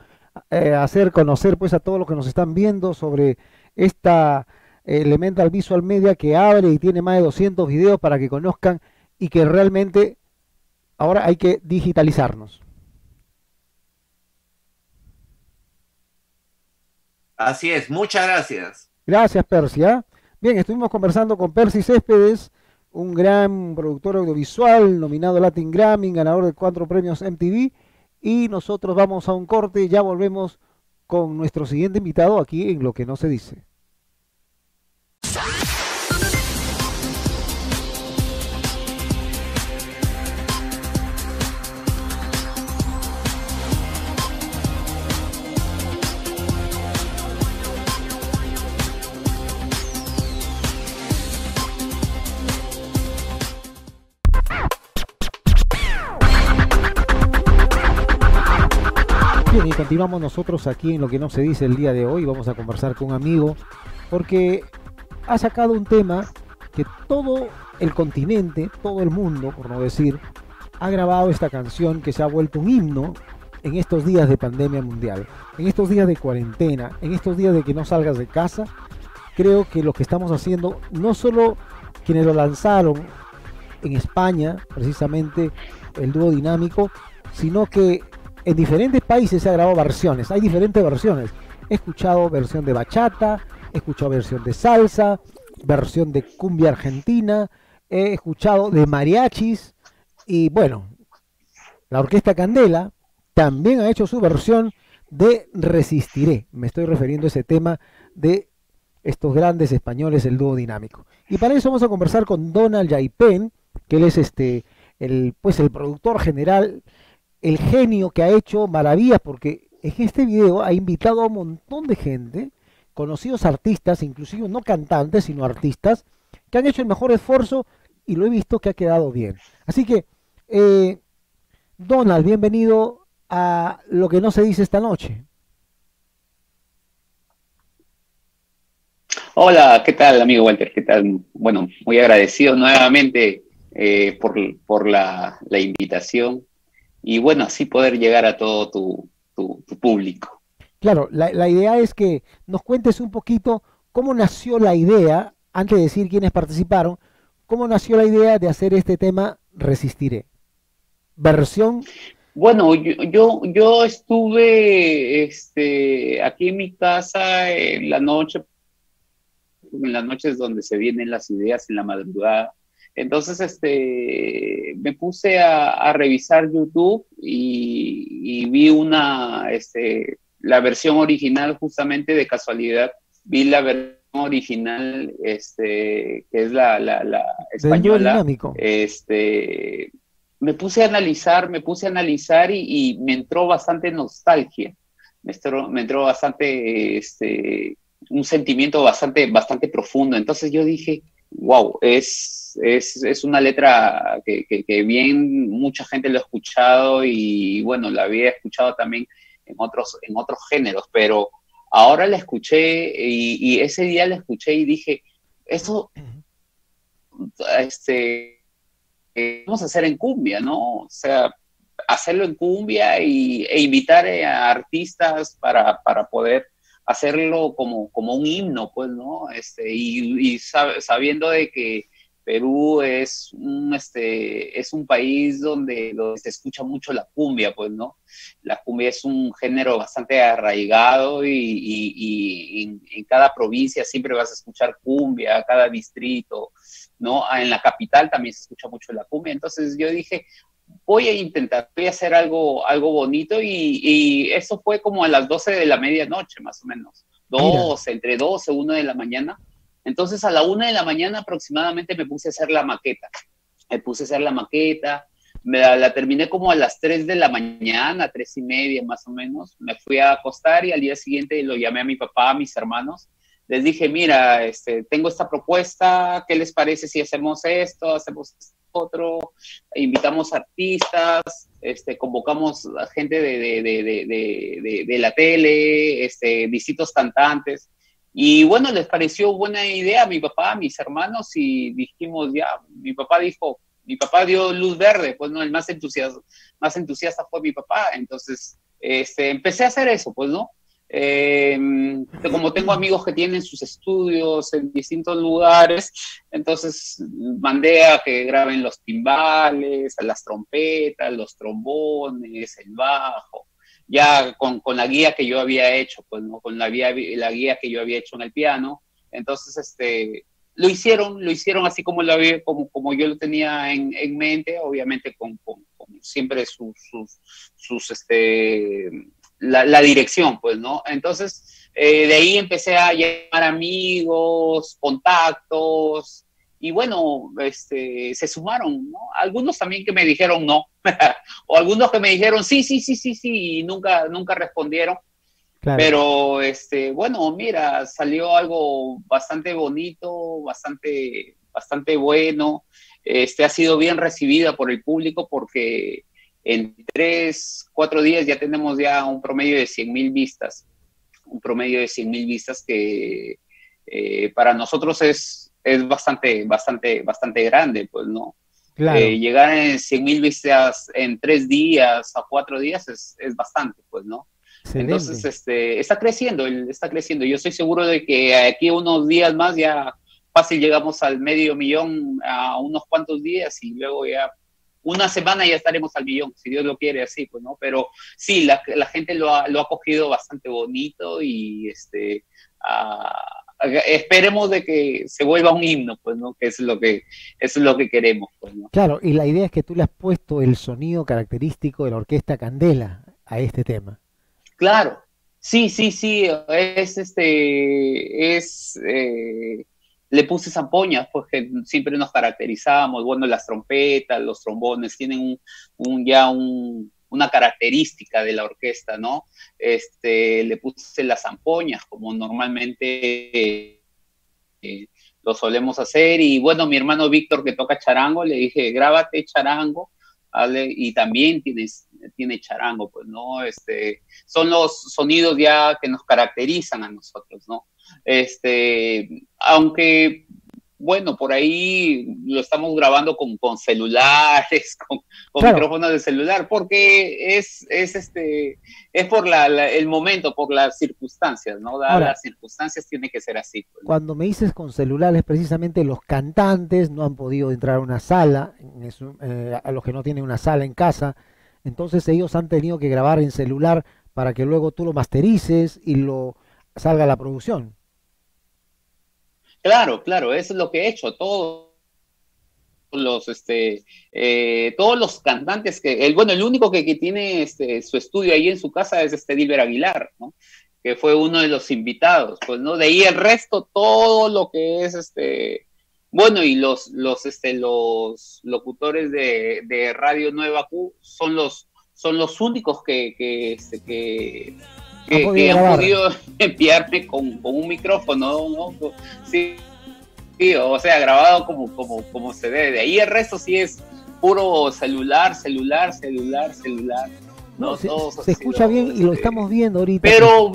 eh, hacer conocer pues a todos los que nos están viendo sobre esta Elemental Visual Media que abre y tiene más de 200 videos para que conozcan y que realmente ahora hay que digitalizarnos. Así es, muchas gracias. Gracias, Percy. ¿ah? Bien, estuvimos conversando con Percy Céspedes, un gran productor audiovisual, nominado Latin Grammy, ganador de cuatro premios MTV. Y nosotros vamos a un corte, ya volvemos con nuestro siguiente invitado aquí en Lo que no se dice. Bien, y continuamos nosotros aquí en lo que no se dice el día de hoy. Vamos a conversar con un amigo porque ha sacado un tema que todo el continente, todo el mundo, por no decir, ha grabado esta canción que se ha vuelto un himno en estos días de pandemia mundial, en estos días de cuarentena, en estos días de que no salgas de casa. Creo que lo que estamos haciendo, no solo quienes lo lanzaron en España, precisamente el dúo dinámico, sino que en diferentes países se ha grabado versiones, hay diferentes versiones. He escuchado versión de bachata, he escuchado versión de salsa, versión de cumbia argentina, he escuchado de mariachis y bueno, la Orquesta Candela también ha hecho su versión de Resistiré. Me estoy refiriendo a ese tema de estos grandes españoles, el dúo dinámico. Y para eso vamos a conversar con Donald Jaipen, que él es este el pues el productor general el genio que ha hecho maravillas, porque en este video ha invitado a un montón de gente, conocidos artistas, inclusive no cantantes, sino artistas, que han hecho el mejor esfuerzo y lo he visto que ha quedado bien. Así que, eh, Donald, bienvenido a lo que no se dice esta noche. Hola, ¿qué tal, amigo Walter? ¿Qué tal? Bueno, muy agradecido nuevamente eh, por, la, la invitación y bueno, así poder llegar a todo tu, público. Claro, la, idea es que nos cuentes un poquito cómo nació la idea, antes de decir quiénes participaron, cómo nació la idea de hacer este tema Resistiré. Versión. Bueno, yo, yo, estuve este, aquí en mi casa en la noche, en las noches donde se vienen las ideas en la madrugada. Entonces, este, me puse a, revisar YouTube y, vi una, este, la versión original justamente de casualidad. Vi la versión original, este, que es la, la, la española. Este, me puse a analizar, me puse a analizar y, me entró bastante nostalgia. Me entró, me entró bastante, este, un sentimiento bastante, bastante profundo. Entonces yo dije, wow, es, es, es una letra que, que, bien mucha gente lo ha escuchado y bueno, la había escuchado también en otros, en otros géneros, pero ahora la escuché y, ese día la escuché y dije, eso, este, vamos a hacer en cumbia, ¿no? O sea, hacerlo en cumbia y, e invitar a artistas para, para poder hacerlo como, como un himno, pues, ¿no? Este, y, sabiendo de que Perú es un, este, es un país donde, se escucha mucho la cumbia, pues, ¿no? La cumbia es un género bastante arraigado y, en, cada provincia siempre vas a escuchar cumbia, cada distrito, ¿no? En la capital también se escucha mucho la cumbia. Entonces yo dije, voy a intentar, voy a hacer algo, algo bonito y, eso fue como a las 12 de la medianoche, más o menos. 12, entre 12, 1 de la mañana. Entonces a la 1 de la mañana aproximadamente me puse a hacer la maqueta. Me puse a hacer la maqueta, me la, terminé como a las 3 de la mañana, 3 y media más o menos. Me fui a acostar y al día siguiente lo llamé a mi papá, a mis hermanos. Les dije, mira, este, tengo esta propuesta, ¿qué les parece si hacemos esto, hacemos otro, invitamos artistas, este, convocamos a gente de, de, de, la tele, este, distintos cantantes. Y bueno, les pareció buena idea a mi papá, a mis hermanos, y dijimos ya, mi papá dijo, mi papá dio luz verde, pues no, el más entusiasta, más entusiasta fue mi papá. Entonces, este, empecé a hacer eso, pues, ¿no? Eh, como tengo amigos que tienen sus estudios en distintos lugares, entonces mandé a que graben los timbales, las trompetas, los trombones, el bajo, ya con, con la guía que yo había hecho, pues, ¿no? con la, guía, la guía que yo había hecho en el piano. Entonces, este, lo hicieron, lo hicieron así como, lo había, como, como yo lo tenía en, en mente, obviamente con, con, siempre sus, sus, este, la, dirección, pues, ¿no? Entonces, eh, de ahí empecé a llamar amigos, contactos, y bueno, este, se sumaron, ¿no? Algunos también que me dijeron no, o algunos que me dijeron sí, sí, sí, sí, sí, y nunca, nunca respondieron. Pero, este, bueno, mira, salió algo bastante bonito, bastante, bastante bueno. Este, ha sido bien recibida por el público porque en tres, cuatro días ya tenemos ya un promedio de 100 mil vistas, un promedio de 100 mil vistas que eh, para nosotros es, es bastante, bastante, bastante grande, pues, ¿no? Eh, llegar en 100 mil vistas en tres días a cuatro días es, es bastante, pues, ¿no? Entonces, este, está creciendo, está creciendo. Yo estoy seguro de que aquí unos días más ya fácil llegamos al medio millón a unos cuantos días y luego ya una semana ya estaremos al millón, si Dios lo quiere así, pues, ¿no? Pero sí, la, la gente lo ha, lo ha cogido bastante bonito y este, esperemos de que se vuelva un himno, pues, ¿no? Que es lo que, es lo que queremos, pues, ¿no? Claro, y la idea es que tú le has puesto el sonido característico de la orquesta Candela a este tema. Claro, sí, sí, sí, es este, es... Eh, le puse zampoñas, porque siempre nos caracterizábamos, bueno, las trompetas, los trombones tienen un, ya una característica de la orquesta, ¿no? Este, le puse las zampoñas, como normalmente eh, lo solemos hacer, y bueno, mi hermano Víctor que toca charango, le dije, grábate charango, y también tienes, tiene charango, pues, ¿no? Este, son los sonidos ya que nos caracterizan a nosotros, ¿no? Este, aunque bueno, por ahí lo estamos grabando con, con celulares, con, micrófonos de celular, porque es, es, este, es por la, el momento, por las circunstancias, ¿no? Dadas las circunstancias tiene que ser así. Pues, cuando me dices con celulares, precisamente los cantantes no han podido entrar a una sala, eh, a los que no tienen una sala en casa, entonces ellos han tenido que grabar en celular para que luego tú lo masterices y lo salga a la producción. Claro, claro, eso es lo que he hecho. Todos los, este, eh, todos los cantantes que, el, bueno, el único que, tiene este, su estudio ahí en su casa es este Dilber Aguilar, ¿no? Que fue uno de los invitados, pues, ¿no? De ahí el resto, todo lo que es, este, bueno, y los, los, este, los locutores de, Radio Nueva Q son los, son los únicos que, que, este, que que, han podido enviarme con, un micrófono, ¿no? Sí, o sea, grabado como, como, como se debe. De ahí el resto sí es puro celular, celular, celular, celular. No, se, escucha bien y lo estamos viendo ahorita. Pero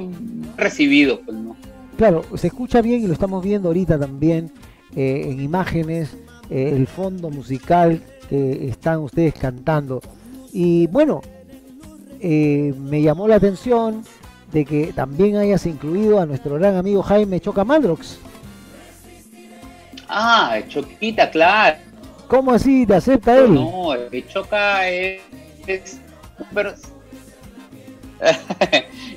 recibido, pues no. Claro, se escucha bien y lo estamos viendo ahorita también eh, en imágenes, eh, el fondo musical que están ustedes cantando. Y bueno, eh, me llamó la atención de que también hayas incluido a nuestro gran amigo Jaime Choca Mandrox. Ah, Choquita, claro. ¿Cómo así te acepta él? No, el Choca es, pero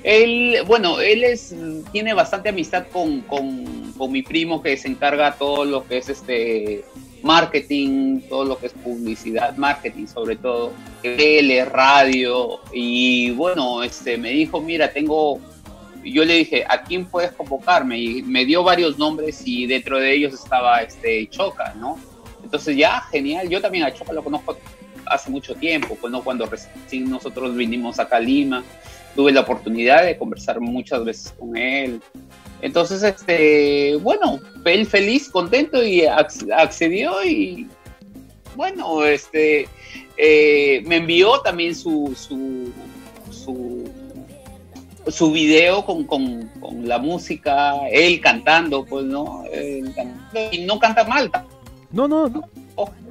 él, bueno, él es tiene bastante amistad con, con, con, mi primo que se encarga todo lo que es este marketing, todo lo que es publicidad, marketing sobre todo, tele, radio, y bueno, este, me dijo, mira, tengo, yo le dije, ¿a quién puedes convocarme? Y me dio varios nombres y dentro de ellos estaba este Choca, ¿no? Entonces ya, genial, yo también a Choca lo conozco hace mucho tiempo, pues cuando recién nosotros vinimos a Lima, tuve la oportunidad de conversar muchas veces con él, entonces, este, bueno, él feliz, contento y accedió y bueno, este, eh, me envió también su, su, su, video con, con, la música, él cantando, pues, ¿no? y no canta mal. No, no, no.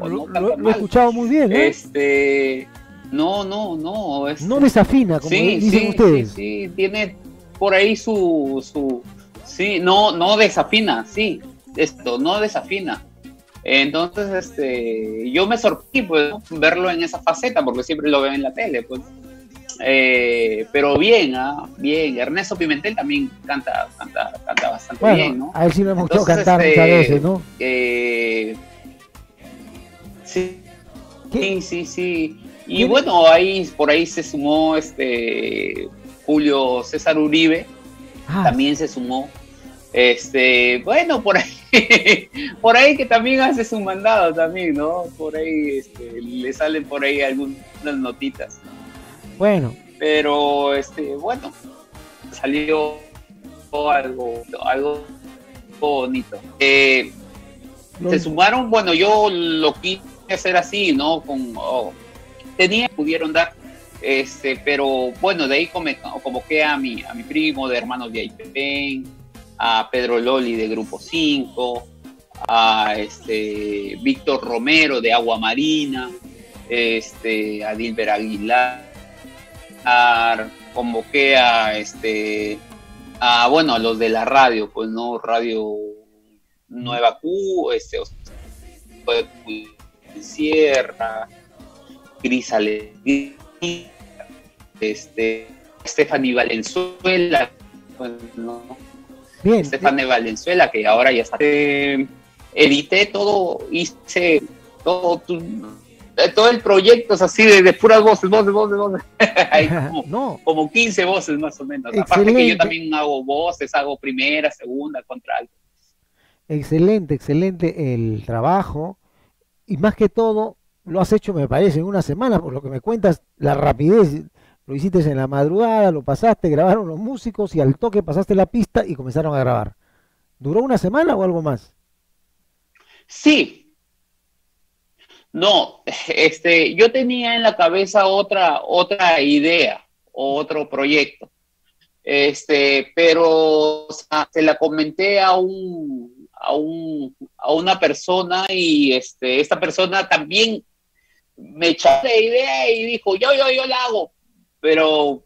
lo, he escuchado muy bien, ¿eh? Este, no, no, no. Este no desafina, como dicen ustedes. Sí, sí, tiene por ahí su, su, Sí, no, no desafina, sí, esto, no desafina. Entonces, este, yo me sorprendí pues, verlo en esa faceta, porque siempre lo veo en la tele, pues. Eh, pero bien, ¿ah? bien. Ernesto Pimentel también canta, canta, canta bastante bien, ¿no? A ver si lo hemos cantar muchas este, veces, ¿no? Eh, sí, sí, sí, sí. Y bueno, ahí por ahí se sumó este Julio César Uribe, Ah. también se sumó. Este, bueno, por ahí, por ahí que también hace su mandado también, ¿no? Por ahí este, le salen por ahí algunas notitas. Bueno. Pero este, bueno, salió algo, algo bonito. Eh, se sumaron, bueno, yo lo quise hacer así, ¿no? Con, oh, tenía, pudieron dar este, pero bueno, de ahí convoqué a mi, a mi primo de Hermanos de Aipepen, a Pedro Loli de Grupo 5, a este, Víctor Romero de Agua Marina, este, a Dilber Aguilar, convoqué a este a bueno a los de la radio, pues no, Radio Nueva Q, este Sierra, Cris este, Stephanie Valenzuela, bueno, bien, Stephanie Valenzuela, que ahora ya está. Eh, edité todo, hice todo, eh, todo el proyecto es así de, puras voces, voces, voces, voces. Hay como, no. como 15 voces más o menos. Aparte que yo también hago voces, hago primera, segunda, contralto. Excelente, excelente el trabajo. Y más que todo, lo has hecho, me parece, en una semana, por lo que me cuentas, la rapidez lo hiciste en la madrugada, lo pasaste, grabaron los músicos y al toque pasaste la pista y comenzaron a grabar. ¿Duró una semana o algo más? Sí. No, este, yo tenía en la cabeza otra, otra idea, otro proyecto. Este, pero se la comenté a un, a, un, a una persona y este, esta persona también me echó la idea y dijo, yo, yo, yo la hago. Pero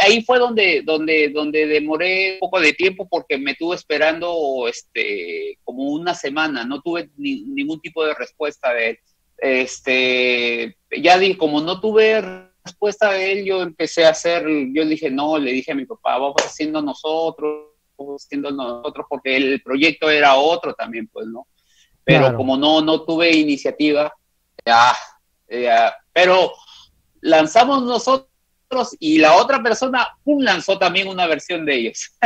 ahí, fue donde, donde, donde demoré un poco de tiempo porque me tuve esperando este, como una semana, no tuve ningún tipo de respuesta de él. Este, ya di, como no tuve respuesta de él, yo empecé a hacer, yo dije, no, le dije a mi papá, vamos haciendo nosotros, vamos haciendo nosotros, porque el proyecto era otro también, pues, ¿no? Pero como no, no tuve iniciativa, ya, ya, pero lanzamos nosotros y la otra persona pum, lanzó también una versión de ellos.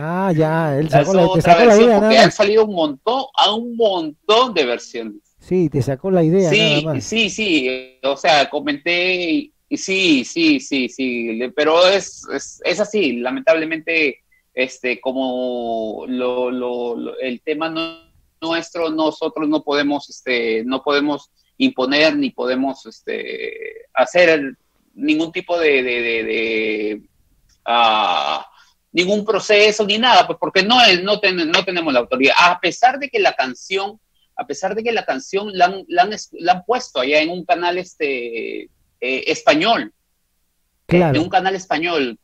ah, ya, él sacó, la, sacó la idea. Porque han salido un montón, a un montón de versiones. Sí, te sacó la idea. Sí, sí, sí. O sea, comenté y sí, sí, sí, sí. Pero es, es, así, lamentablemente, este, como lo, lo, el tema nuestro, nosotros no podemos, este, no podemos imponer ni podemos este, hacer ningún tipo de, de, ah, ningún proceso ni nada, pues porque no, no, no tenemos la autoridad. A pesar de que la canción, a pesar de que la canción la han, la han, puesto allá en un canal este, eh, español, claro. en un canal español,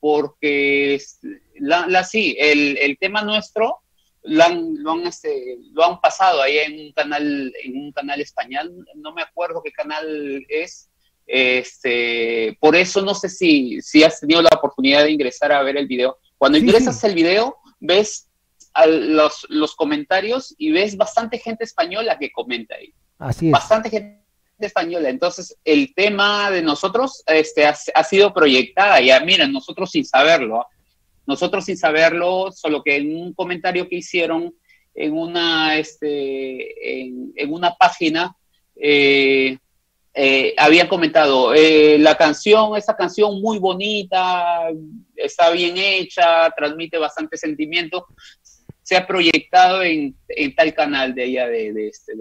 porque la, la sí, el, el tema nuestro lo han, lo han, este, lo han pasado ahí en un canal, en un canal español, no me acuerdo qué canal es, este, por eso no sé si, si has tenido la oportunidad de ingresar a ver el video. Cuando ingresas el video, ves los, los comentarios y ves bastante gente española que comenta ahí. Así es. Bastante gente española. Entonces, el tema de nosotros este, ha, sido proyectada. Ya, miren, nosotros sin saberlo, nosotros sin saberlo, solo que en un comentario que hicieron en una, este, en, en una página, eh, eh, habían comentado, eh, la canción, esa canción muy bonita, está bien hecha, transmite bastante sentimiento, se ha proyectado en, tal canal de allá de, este,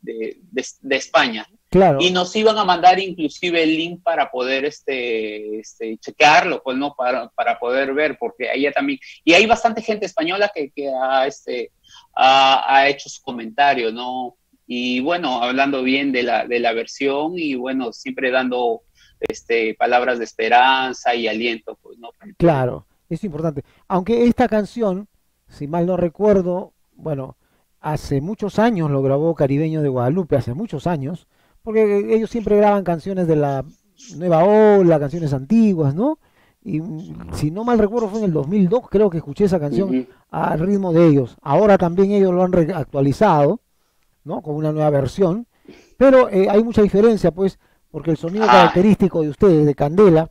de, España. Claro. Y nos iban a mandar inclusive el link para poder este, este chequearlo, pues no, para, para poder ver, porque allá también, y hay bastante gente española que, que ha, este, ha, ha hecho su comentario, ¿no? Y bueno, hablando bien de la, de la versión y bueno, siempre dando este, palabras de esperanza y aliento, pues, ¿no? Claro, es importante. Aunque esta canción, si mal no recuerdo, bueno, hace muchos años lo grabó Caribeño de Guadalupe, hace muchos años, porque ellos siempre graban canciones de la nueva ola, canciones antiguas, ¿no? Y si no mal recuerdo fue en el 2002, creo que escuché esa canción al ritmo de ellos. Ahora también ellos lo han actualizado ¿no? Con una nueva versión. Pero eh, hay mucha diferencia, pues, porque el sonido ah. característico de ustedes, de Candela,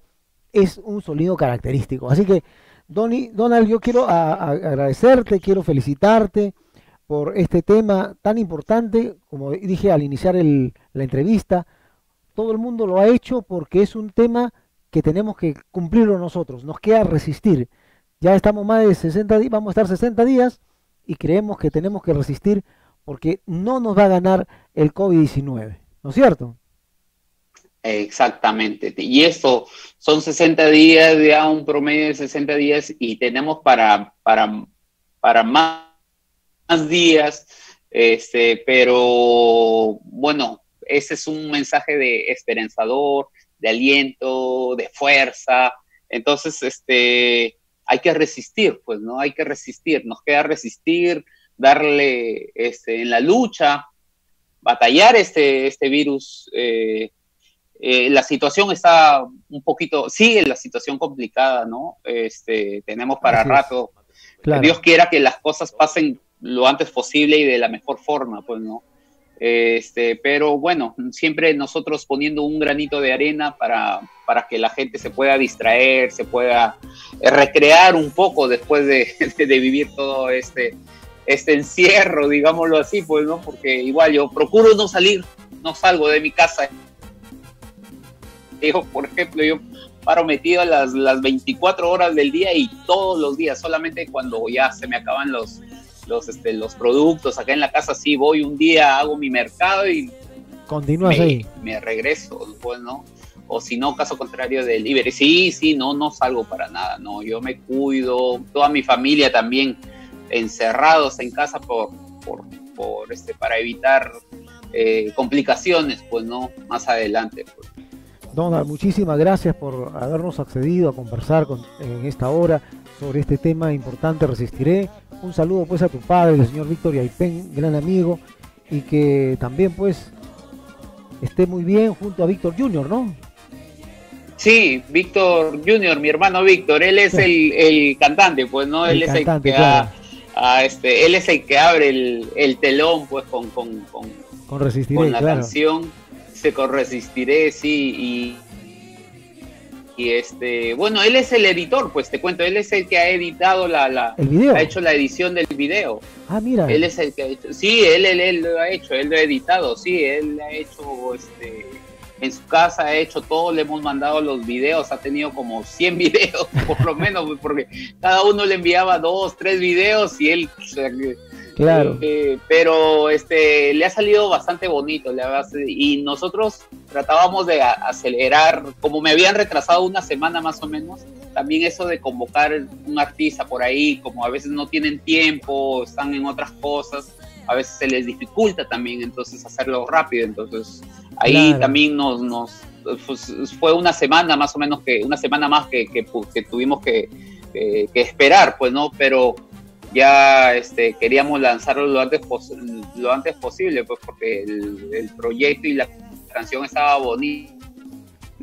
es un sonido característico. Así que, Donald, yo quiero agradecerte, quiero felicitarte por este tema tan importante, como dije al iniciar la entrevista, todo el mundo lo ha hecho porque es un tema que tenemos que cumplirlo nosotros, nos queda resistir. Ya estamos más de 60 días, vamos a estar 60 días y creemos que tenemos que resistir porque no nos va a ganar el COVID-19, ¿no es cierto? Exactamente. Y esto son 60 días, ya un promedio de 60 días y tenemos para, para, para más, días, este, pero bueno, ese es un mensaje de esperanzador, de aliento, de fuerza. Entonces, este, hay que resistir, pues, ¿no? Hay que resistir, nos queda resistir, darle este, en la lucha, batallar este, este virus. Eh, eh, la situación está un poquito, sigue la situación complicada, ¿no? Este, tenemos para rato. Dios quiera que las cosas pasen lo antes posible y de la mejor forma, pues, ¿no? Este, pero bueno, siempre nosotros poniendo un granito de arena para, para que la gente se pueda distraer, se pueda recrear un poco después de, de vivir todo este, este encierro, digámoslo así, pues, ¿no? Porque igual yo procuro no salir, no salgo de mi casa. Yo, por ejemplo, yo paro metido las, las 24 horas del día y todos los días, solamente cuando ya se me acaban los, los, este, los productos acá en la casa, sí voy un día, hago mi mercado y Continúas me, ahí. me regreso, pues, ¿no? O si no, caso contrario del Iber. Sí, sí, no, no salgo para nada, no, yo me cuido, toda mi familia también encerrados en casa por, por, por este, para evitar eh, complicaciones, pues no, más adelante. Pues. Donald, muchísimas gracias por habernos accedido a conversar con, en esta hora sobre este tema importante, resistiré. Un saludo pues a tu padre, el señor Víctor Yaipen, gran amigo, y que también pues esté muy bien junto a Víctor Junior, ¿no? Sí, Víctor Junior, mi hermano Víctor, él es el, cantante, pues no, él es el que este, él es el que abre el, telón, pues con, con, con, con Resistiré, la canción, se con Resistiré, sí, y y este, bueno, él es el editor, pues te cuento, él es el que ha editado la, la ha hecho la edición del video. Ah, mira. Él es el que ha hecho, sí, él, él, él lo ha hecho, él lo ha editado, sí, él ha hecho, este, en su casa ha hecho todo, le hemos mandado los videos, ha tenido como 100 videos por lo menos, porque cada uno le enviaba dos, tres videos y él, Claro. Eh, pero este le ha salido bastante bonito y nosotros tratábamos de acelerar, como me habían retrasado una semana más o menos, también eso de convocar un artista por ahí, como a veces no tienen tiempo, están en otras cosas, a veces se les dificulta también entonces hacerlo rápido, entonces ahí también nos, nos pues, fue una semana más o menos que una semana más que, que, tuvimos que, que, esperar, pues no, pero ya este, queríamos lanzarlo lo antes, lo antes posible, pues porque el, proyecto y la canción estaba bonita.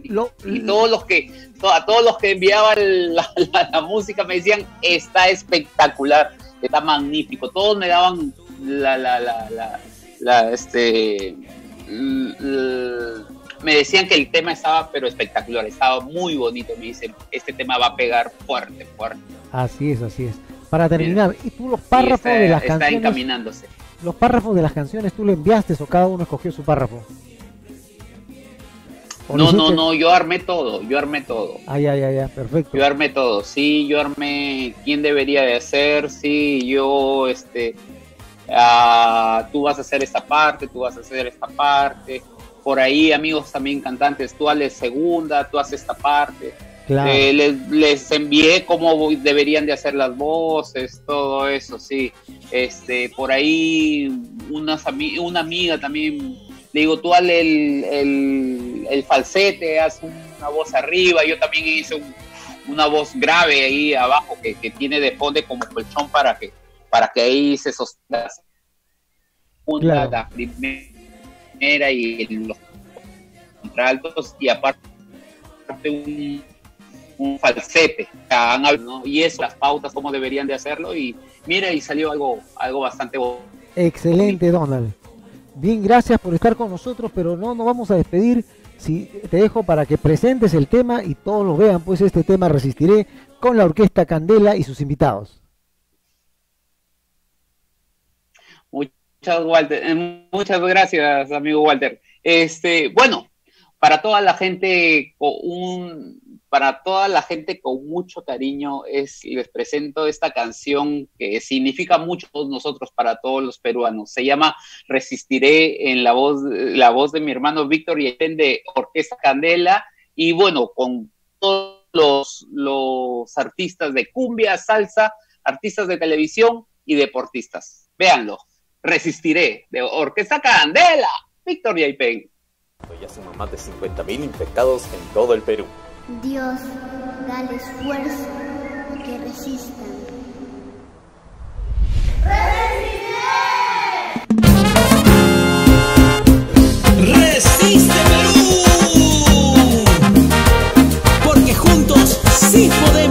y todos los que a todos los que enviaban la, música me decían está espectacular está magnífico todos me daban la la la, la, este me decían que el tema estaba pero espectacular estaba muy bonito me dicen este tema va a pegar fuerte fuerte así es así es para terminar, ¿y tú los párrafos de las está canciones? encaminándose. Los párrafos de las canciones tú le enviaste o cada uno escogió su párrafo. No, no, no, yo armé todo, yo armé todo. Ah, ya, ya, ya, perfecto. Yo armé todo, sí, yo armé quién debería de hacer, sí, yo, este, ah, tú vas a hacer esta parte, tú vas a hacer esta parte. Por ahí, amigos también cantantes, tú haces segunda, tú haces esta parte eh, les, envié cómo deberían de hacer las voces, todo eso, sí. Este, por ahí unas una amiga también, le digo, tú haz el, el, falsete, haz una voz arriba, yo también hice una voz grave ahí abajo que, tiene de fondo como colchón para que, para que ahí se sostenga la primera y los contraltos y aparte un un falsete, y eso, las pautas, cómo deberían de hacerlo, y mira, y salió algo, algo bastante bueno. Excelente, Donald. Bien, gracias por estar con nosotros, pero no nos vamos a despedir. Si te dejo para que presentes el tema y todos lo vean, pues este tema resistiré con la orquesta Candela y sus invitados. Muchas, Walter, eh, muchas gracias, amigo Walter. Este, bueno, para toda la gente, un, para toda la gente con mucho cariño es, les presento esta canción que significa mucho a nosotros, para todos los peruanos. Se llama Resistiré en la voz, la voz de mi hermano Víctor y de Orquesta Candela. Y bueno, con todos los, los artistas de cumbia, salsa, artistas de televisión y deportistas. Véanlo. Resistiré, de Orquesta Candela, Víctor Yaipen. Ya suman más de 50.000 infectados en todo el Perú. Dios, dale esfuerzo que resistan. ¡Resistiré! ¡Resiste Perú! Porque juntos sí podemos.